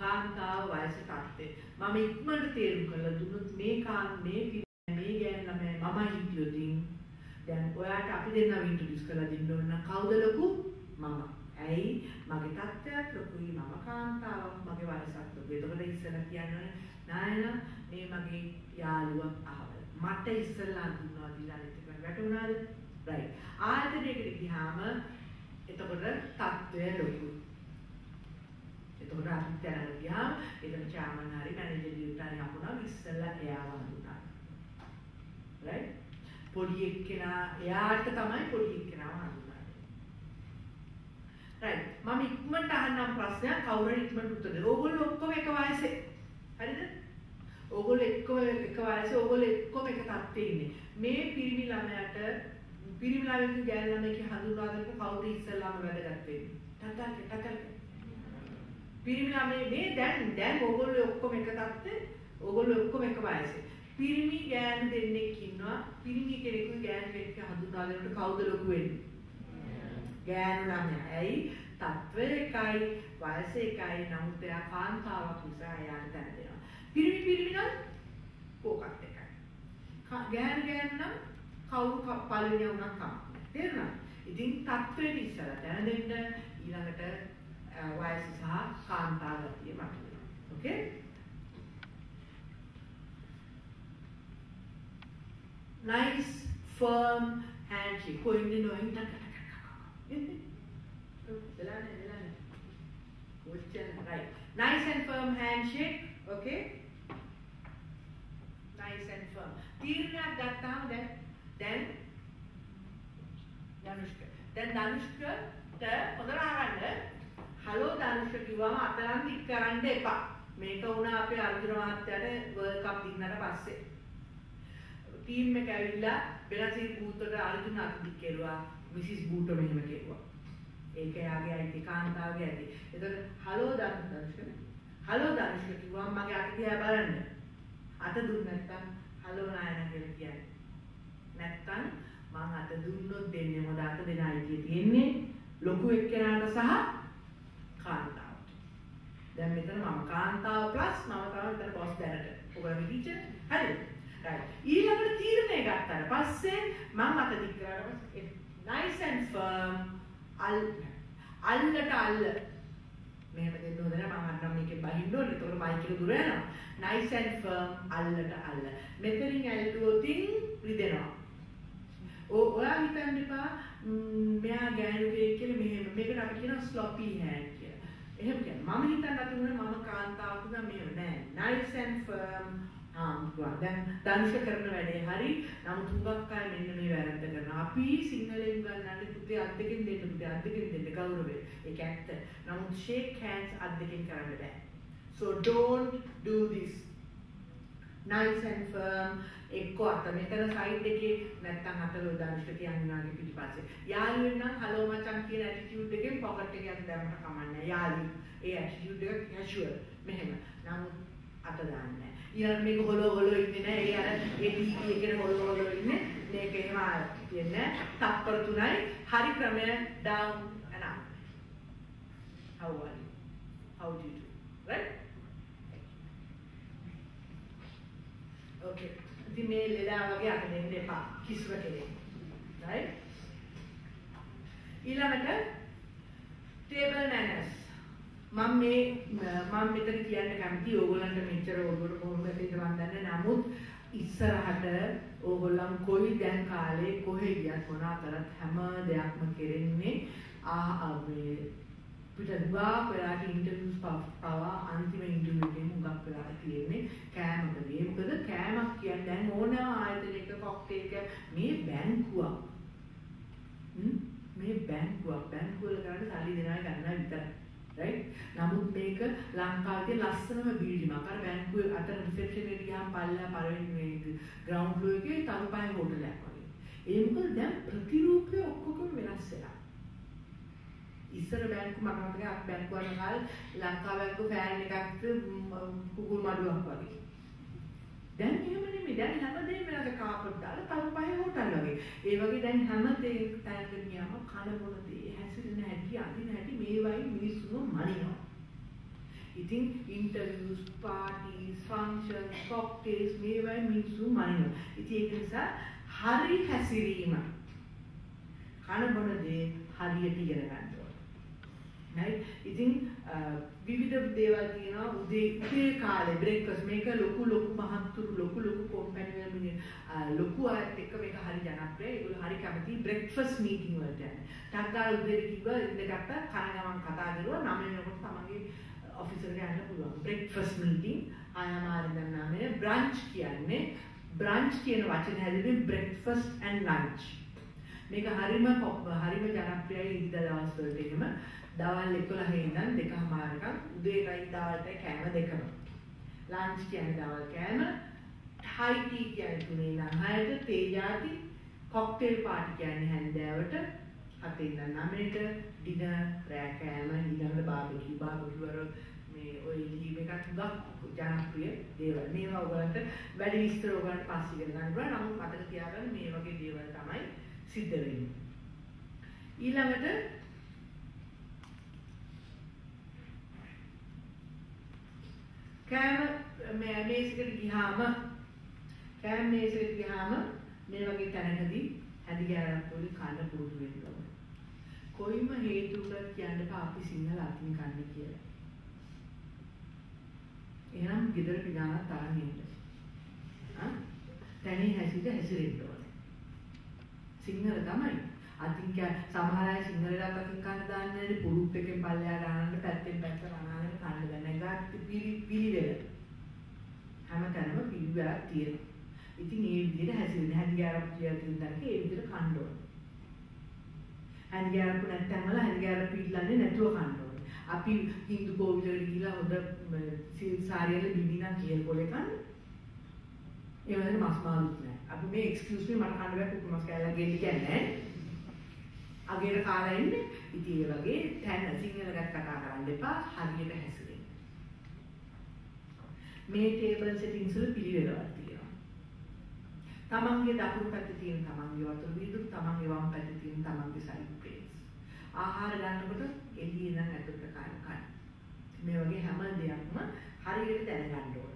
කාන්තාව වයස තත්ත්වය. මම ඉක්මනට තේරුම් කරලා දුන්නොත් මේ කාන් මේ මේ ගෑන් ළමයි මම හිටියොතින් දැන් ඔයාට අපි දෙන්නව ඉන්ට්‍රොඩියුස් කරලා දෙන්න ඕන නම් කවුද ලොකු? මම. ඇයි මගේ තත්ත්වයක් ලොකුයි මම කාන්තාවක් මගේ වයසක් ලොකුයි. එතකොට ඉස්සෙල්ලා කියන්නේ නායන මේ මගේ යාළුවා අහවල. මට ඉස්සෙල්ලා අඳුන්වා දීලා අනිත් එක වැටුණාද? right. ආයතනයකට ගියාම එතකොට තත්ත්වය ලොකුයි. එතකොට අපි දැනගෙන ගියාම එතන චාමන් හරි මැනේජර් දියුටාරි හම්බුනා ඉස්සෙල්ලා එයාව හඳුනා. right. පොඩි එක්කෙනා එයාට තමයි පොඩි එක්කෙනාව හඳුනා. right මම ඉක්මනට අහන්නම් ප්‍රශ්නයක් කවුරු ඉක්මනට උත්තර දෙන්න. ඕගොල්ලෝ ඔක්කොම එක වයසේ. හරිද? ඕගොල්ලෝ එක්කම එක වයසේ ඕගොල්ලෝ එක්කම එක තත්ත්වයේ ඉන්නේ. මේ පිරිමි ළමයාට පිරිමි ළමයෙක් ගෑනු ළමයෙක් හඳුන්වා දෙන්න කවුරු ඉස්සෙල්ලාම වැදගත් වෙන්නේ. ටටල් ටටල්. පිරිමි ළමයේ මේ දැන් දැන් ඕගොල්ලෝ ඔක්කොම එක තත්ත්වයේ ඕගොල්ලෝ ඔක්කොම එක වයසේ. පිරිමි ගෑනු දෙන්නෙක් ඉන්නවා. පිරිමි කෙනෙකුයි ගෑනු කෙනෙක් හඳුන්වා දෙනකොට කවුද ලොකු වෙන්නේ? ගෑනු ළමයා. ඇයි? තත්ත්වය එකයි, වයස එකයි, නමුත් එයා කාන්තාවක් නිසා එයාට දැන දෙනවා. පිරිමි පිරිමි නම් කෝකත් එකයි. ගෑනු ගෑනු නම් කවුරු පළවෙනි වුණා කම. තේරුණා? ඉතින් තත්ත්වෙට ඉස්සලා දැන දෙන්න ඊළඟට වයස සහ කාන්තා ගතිය මතුවෙනවා. ඕකේ? nice firm handshake. කොයින්ද නොයින්ට right. Nice and firm handshake. Okay. Nice and firm. තීරණයක් ගත්තාම දැන් දැන් ධනුෂ්ක. දැන් ධනුෂ්කට හොඳට අහන්න. හලෝ ධනුෂ්ක කිව්වම අතලන් දික් කරන්න එපා. මේක වුණා අපේ අර්ජුන මහත්තයාට වර්ල්ඩ් කප් දින්නට පස්සේ. ටීම් එක ඇවිල්ලා බෙලසින් බූතට අර්ජුන අත දික් කෙරුවා. මිසිස් බූටෝ මෙහෙම කෙරුවා. ඒක එයාගේ අයිති කාන්තාවගේ අයිති. එතකොට හලෝ දනුෂ්ක හලෝ දනුෂ්ක කිව්වම මගේ අත දිහා බලන්න. අත දුන්න නැත්තම් හලෝ නායන කියලා කියන්නේ. නැත්තම් මං අත දුන්නොත් දෙන්නේ මොකද අත දෙන අයිතිය තියෙන්නේ ලොකු එක්කෙනාට සහ කාන්තාවට. දැන් මෙතන මම කාන්තාව ප්ලස් මම තමයි මෙතන බොස් දැනට. ඔයගොල්ලෝ ටීචර් හරිද? right. ඊළඟට තීරණය ගත්තාට පස්සේ මම අත දික් කරලා nice and firm අල් අල්ලට අල්ල මෙහෙම දෙන්න හොඳ නැහැ මම අන්නම් මේකෙන් බහින්න ඕනේ ඒතකොට මයික් එක දුර යනවා nice and firm අල්ලට අල්ල මෙතනින් ඇල්ලුවොතින් රිදෙනවා ඔයා හිතන්න එපා මෙයා ගෑනු කෙනෙක් කියලා මෙහෙම මේකට අපි කියනවා ස්ලොපි හෑන්ඩ් කියලා. එහෙම කියන්නේ මම හිතන්න අතුනේ මම කාන්තාවක් නිසා මෙහෙම නෑ. nice and firm හාමුදුරුවෝ දැන් දනුෂ කරන වැඩේ හරි නමුත් හුඟක් අය මෙන්න මේ වැරද්ද කරනවා. අපි සිංහලෙන් ගන්නන්නේ පුතේ අත් දෙකෙන් දෙන්න පුතේ අත් දෙකෙන් දෙන්න ගෞරවය. ඒක ඇත්ත. නමුත් shake hands අත් දෙකෙන් කරන්න බෑ. So don't do this. Nice and firm එක්ක අත මෙතන සයිඩ් එකේ නැත්තම් අත ලොදානිට කියන්නාගේ පිටිපස්සේ. යාළුවෙන් නම් හලෝ මචං කියන ඇටිටියුඩ් එකෙන් පොකට් එකේ අත දැම්මට කමන්නේ. යාළු. ඒ ඇටිටියුඩ් එක කැෂුවල්. මෙහෙම. නමුත් අත දාන්නේ නැහැ. ඊළඟ මේක හොලෝ හොලෝ ඉන්නේ නැහැ. ඒ අර ඒ ටීවී එකේ හොලෝ හොලෝ ඉන්නේ. මේක එහෙම තියන්නේ තප්පර තුනයි. හරි ක්‍රමය down and up. How are you? How do you do? Right? Okay. ඉතින් මේ ලෙඩා වගේ අත දෙන්න එපා. කිස්ව කෙරේ. right? ඊළඟට table manners. මම මේ මම මෙතන කියන්න කැමති ඕගොල්ලන්ට මෙච්චර ඕගොල්ලෝ කොහොමද කියලා මම දන්නේ නමුත් ඉස්සරහට ඕගොල්ලන් කොයි දැන් කාලේ කොහෙ ගියත් මොනවා කරත් හැම දෙයක්ම කෙරෙන්නේ ආ මේ පිට දුවා වෙලාට ඉන්ටර්වියුස් පවා අන්තිම ඉන්ටර්වියු එකේ මුගක් වෙලා තියෙන්නේ කෑමකදී. මොකද කෑමක් කියන්නේ දැන් ඕන ආයතනයක කොක්ටේල් එක මේ බැංකුවක්. මේ බැංකුවක් බැංකුවල ගන්න සල්ලි දෙනවා ගන්නවා විතරයි. right නමුත් මේක ලංකාවේ ලස්සනම බිල්ඩිමක් අර බැංකුවේ අතර රිසෙප්ෂන් එකට ගියාම පල්ලා පළවෙනි මේ ග්‍රවුන්ඩ් ෆ්ලෝර් එකේ තරුපහේ හෝටලයක් වගේ. ඒ මොකද දැන් ප්‍රතිරූපය ඔක්කොම වෙනස් වෙලා. ඉස්සර බැංකු මට මතකයි අපි බැංකුව යන කාලේ ලංකා බැංකුව ෆෑන් එකක් කුකුල් මඩුවක් වගේ. දැන් එහෙම නෙමෙයි. දැන් හැමදේම වෙනද කාපට් දාලා තව පහේ හොටල් වගේ. ඒ වගේ දැන් හැම තැනකට ගියාම කන බොන දේ හැසිරෙන හැටි අදින හැටි මේ වගේ මිනිස්සුම මනිනවා. ඉතින් ඉන්ටර්වියුස්, පාටිස්, ෆන්ක්ෂන්ස්, කොක්ටේල්ස් මේ වගේ මිනිස්සු මනිනවා. ඉතින් ඒක නිසා හරි හැසිරීම කන බොන දේ හරියට ඉගෙන ගන්න. Right? ඉතින් විවිධ දේවල් තියෙනවා. උදේ උදේ කාලේ බ්‍රේක්ෆාස්ට් මේක ලොකු ලොකු මහත්තුරු ලොකු ලොකු කම්පැනි වල ලොකු අයත් එක්ක මේක හරි ජනප්‍රියයි ඒගොල්ලෝ හරි කැමති බ්‍රේක්ෆාස්ට් මීටින් වලට යන්න. ටක්කාල උදේට කිව්වා ඉඳගත්ත කන ගමන් කතා කරුවා. නම වෙනකොට තමන්ගේ ඔෆිස් එකට යන්න පුළුවන්. බ්‍රේක්ෆාස්ට් මීටින් ආයමාරි දන්නාමේ බ්‍රන්ච් කියන්නේ. බ්‍රන්ච් කියන වචනේ හැදෙන්නේ බ්‍රේක්ෆාස්ට් ඇන්ඩ් ලන්ච්. මේක හරිම හරිම ජනප්‍රියයි ඉඳ දවස් වලට එහෙම. දවල් 11 ඉඳන් දෙකමාරකම් උදේටයි දවල්ටයි කෑම දෙකම. ලන්ච් කියන්නේ දවල් කෑම, හයි ටී කියන්නේ තුනේ ඉඳන් 6ට, තේ ජාති, කොක්ටේල් පාටි කියන්නේ හැන්දෑවට, හතේ ඉඳන් 9ට, ඩිනර්, රෑ කෑම, ඊළඟට බාබිකියු බාබිකියු වල මේ ඔය ලීව් එකක් හුඟක් ජනප්‍රිය දේවල්. මේවා ඔයගලන්ට වැඩි විස්තර ඔයගලන්ට පස්සේ ඉගෙන ගන්න පුළුවන්. නමුත් මතක තියාගන්න මේ වගේ දේවල් තමයි සිද්ධ වෙන්නේ. ඊළඟට කෑම මේසෙකට ගියාම කෑම මේසෙකට ගියාම මේ වගේ තැනකදී හැදි ගෑරක් පොඩි කන්න පුරුදු වෙන්න ඕනේ. කොයිම හේතුවකට කියන්න එපා අපි සිංහල අතින් කන්නේ කියලා. එහෙනම් ගෙදර පිටාන තරන් ඉන්න. ආ? තැනේ හැසිර හැසිරෙන්න ඕනේ. සිංහල තමයි. අතින් සමහර අය සිංහලට අතින් කන්න දාන්නේ නැහැ පුරුත් එකෙන් පල්ලෙහාට ආනන්න පැත්තෙන් පැත්ත රණාගෙන කන්න බෑ. නේද පිළි පිළිවෙල. හැමතැනම පිළිවෙලක් තියෙනවා. ඉතින් ඒ විදිහට හැසිරෙන හැදිගාරක් කියලා තියෙන තැනක ඒ විදිහට කන්න ඕනේ. හැදිගාරක් නැත්නම් වල හැදිගාරක් පිළිලන්නේ නැතුව කන්න ඕනේ. අපි හින්දු කෝවිලකට ගිහිලා හොඳ සිල් සාරියල බිබිනා කියල් කොලේ කන්න. ඒ වගේ මස් මාළුත් නැහැ අපි මේ එක්ස්කියුස් මී මට කන්න බෑ කුකුල් මස් කෑල්ලක් ගෙන්න කියන්නේ. අගේට කාලා එන්නේ. ඉතින් ඒ වගේ තැන සිංහල ගැන කතා කරන්න එපා. හරියට හැසිරෙන්න. මේ ටේබල් සෙටින්ග්ස් වල පිළිවෙලක් තියෙනවා. තමන්ගේ දකුණු පැත්තේ තියෙන තමන්ගේ වතුර වීදුරු, තමන්ගේ වම් පැත්තේ තියෙන තමන්ගේ සයිඩ් ප්ලේට්ස්. ආහාර ගන්නකොට එළියේ ඉඳන් ඇතුළට කන කන. මේ වගේ හැම දෙයක්ම හරියට දැනගන්න ඕන.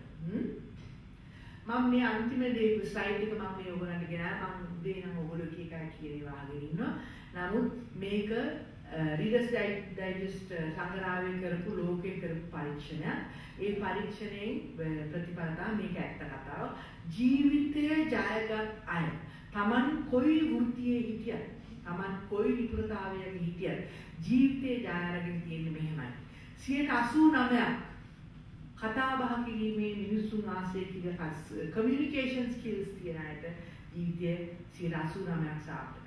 මම මේ අන්තිම දේ ස්ලයිඩ් එක මම මේ ඔයගොල්ලන්ට ගෙනා මම උදේ නම් ඔයගොල්ලෝ කී එකයි කියන ඒවා අහගෙන ඉන්නවා. නමුත් මේක රීඩර්ස් ඩයිජෙස්ට් සංග්‍රහය කරපු ලෝකේ කරපු පරීක්ෂණයක්. ඒ පරීක්ෂණයෙන් ප්‍රතිඵල මේක ඇත්ත කතාව. ජීවිතය ජයගත් අය Taman කොයි වෘත්තියේ හිටියත්, Taman කොයි නිපුණතාවයක හිටියත් ජීවිතේ ජය අරගෙන තියෙන්නේ මෙහෙමයි. 89ක් කතා බහ කිරීමේ මිනිසුන් ආශ්‍රය කිරීම කමියුනිකේෂන් ස්කිල්ස් තියෙන අයට ජීවිතයේ 89ක් සාර්ථකයි.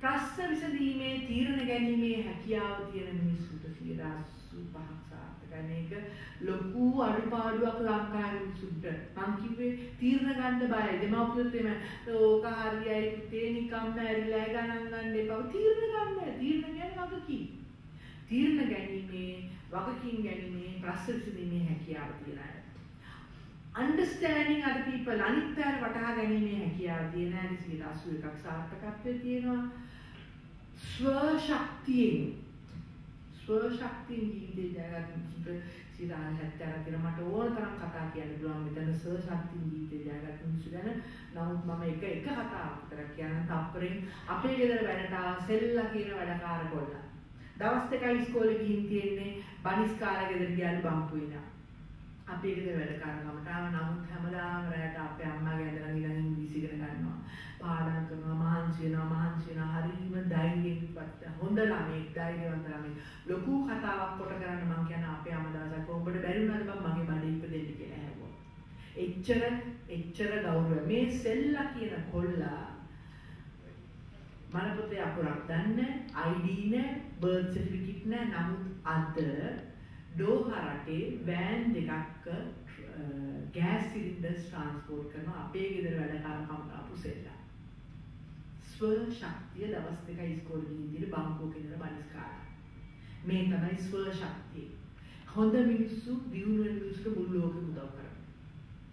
ප්‍රශ්න විසඳීමේ තීරණ ගැනීමේ හැකියාව තියෙන මිනිස්සුන්ට 85ක් සාර්ථකයි. මේක ලොකු අඩුපාඩුවක් ලංකාවේ මිනිස්සුන්ට. මං කිව්වේ තීරණ ගන්න බයයි. දෙමාපියොත් එම ඕක හරියයි පුතේ නිකම්ම ඇරිලා ගණන් ගන්න එපා. තීරණ ගන්න. තීරණ කියන්නේ වගකීම්. තීරණ ගැනීමේ වගකීම් ගැනීමේ ප්‍රශ්න විසඳීමේ හැකියාව තියෙන අය. understanding other people අනිත් අය වටහා ගැනීමේ හැකියාව තියෙන අය 81ක් සාර්ථකත්වයේ තියෙනවා. ස්ව ශක්තියෙන් ස්ව ශක්තියෙන් ජීවිතේ ජයගන්න මිනිසුන්ට සිරාල් හැත්තර කියලා මට ඕන තරම් කතා කියන්න පුළුවන් මෙතන ස්ව ශක්තියෙන් ජීවිතේ ජයගන්න මිනිස්සු ගැන. නමුත් මම එක එක කතාවක් විතර කියන්න තප්පරෙන් අපේ ගෙදර වැඩට ආව සෙල්ලා කියන වැඩකාර කොල්ලා. දවස් දෙකයි ඉස්කෝලේ ගිහින් තියෙන්නේ බනිස් කාලා ගෙදර ගියාලු බම්පු වෙනවා. අපේ ගෙදර වැඩ කරනවට ආව නමුත් හැමදාම රැයට අපේ අම්මා ගැඳලා ගිහින් ඉංග්‍රීසි ඉගෙන ගන්නවා. පාඩම් කරනවා මහන්සි වෙනවා මහන්සි වෙනවා හරිම ධෛර්යයෙන්පත් හොඳ ළමෙක් ධෛර්යවන්ත ළමෙක්. ලොකු කතාවක් කොට කරන්න මං කියන අපේ අම්මා දවසක් ඔබට බැරි වුණාද බං මගේ බඩේ ඉපදෙන්න කියලා ඇහුවා. එච්චර එච්චර ගෞරවය මේ සෙල්ලා කියන කොල්ලා මල පොතේ අකුරක් දන්නේ ID නෑ බර්ත් සර්ටිෆිකේට් නෑ නමුත් අද ඩෝහා රටේ වෑන් දෙකක් ගෑස් සිලින්ඩර්ස් ට්‍රාන්ස්පෝර්ට් කරන අපේ ගෙදර වැඩකාරකම් ආපු සෙල්ලා. ස්ව ශක්තිය දවස් දෙකයි ඉස්කෝලේ ගිහින් ඉඳි බංකෝක ඉඳලා බනිස් කාලා. මේ තමයි ස්ව ශක්තිය. හොඳ මිනිස්සු දියුණු වෙන මිනිස්සුන්ට මුළු ලෝකෙම උදව් කරනවා.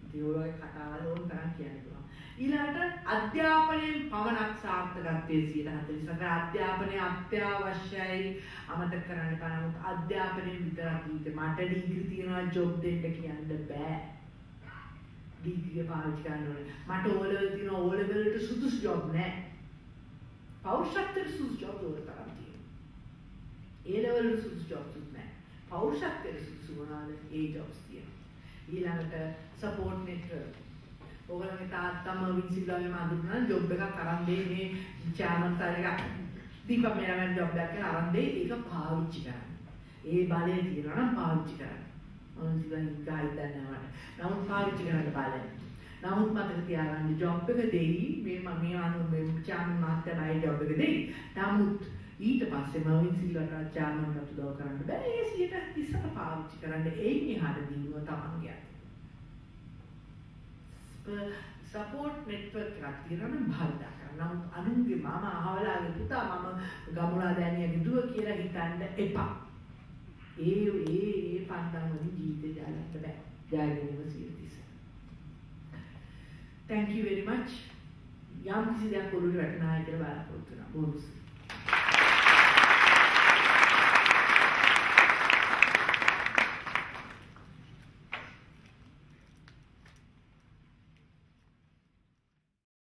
ඉතින් ඔය වගේ කතාවල් ඕන තරම් කියන්න පුළුවන්. ඊළඟට අධ්‍යාපනයෙන් පමණක් සාර්ථකත්වයේ 140 අධ්‍යාපනය අත්‍යවශ්‍යයි අමතක කරන්න එපා නමුත් අධ්‍යාපනයෙන් විතරක් ඉන්නේ මට ඩිග්‍රී තියනවා ජොබ් දෙන්න කියන්න බෑ ඩිග්‍රිය පාවිච්චි කරන්න ඕනේ මට ඕ ලෙවල් තියෙනවා ඕ ලෙවල් වලට සුදුසු ජොබ් නෑ පෞරුෂත්වයට සුදුසු ජොබ් වල තරම් තියෙනවා ඒ ලෙවල් වල සුදුසු ජොබ් නෑ පෞරුෂත්වයට සුදුසු මොනවාද ඒ ජොබ්ස් තියෙනවා ඊළඟට සපෝට් නෙට්වර්ක් ඔයගොල්ලන්ගේ තාත්තම වින්සිබ්ලාගේ මාදුනා ජොබ් එකක් අරන් දෙයි මේ චෑමන් තර එකක් දීපම් මෙයාම ජොබ් එකක් කියලා අරන් දෙයි ඒක පාවිච්චි කරන්න. ඒ බලය තියෙනවා නම් පාවිච්චි කරන්න. මම ඉතින් ගයිඩ් දන්නවට. නමුත් පාවිච්චි කරන්න බලය. නමුත් මතක තියාගන්න ජොබ් එක දෙයි මේ මම මේ අනු මේ චෑමන් මාත්‍ය බයි ජොබ් එක දෙයි. නමුත් ඊට පස්සේ මම වින්සිබ්ලාට චෑමන් උදව් කරන්න බෑ. ඒ 130ට පාවිච්චි කරන්න එයින් එහාට දිනුව තමන්ගේ සපෝට් නෙට්වර්ක් එකක් තියෙනවා නම් භාවිතා කරන්න. නමුත් අනුන්ගේ මම අහවලාගේ පුතා මම ගමුලා දෑනියගේ දුව කියලා හිතන්න එපා. ඒ ඒ ඒ පන්දම් වලින් ජීවිතය දාගන්න බෑ. ජයගැනීම සියතිස. Thank you very much. යම් කිසි දෙයක් ඔළුවට වැටෙනවා කියලා බලාපොරොත්තු වෙනවා. බොහොම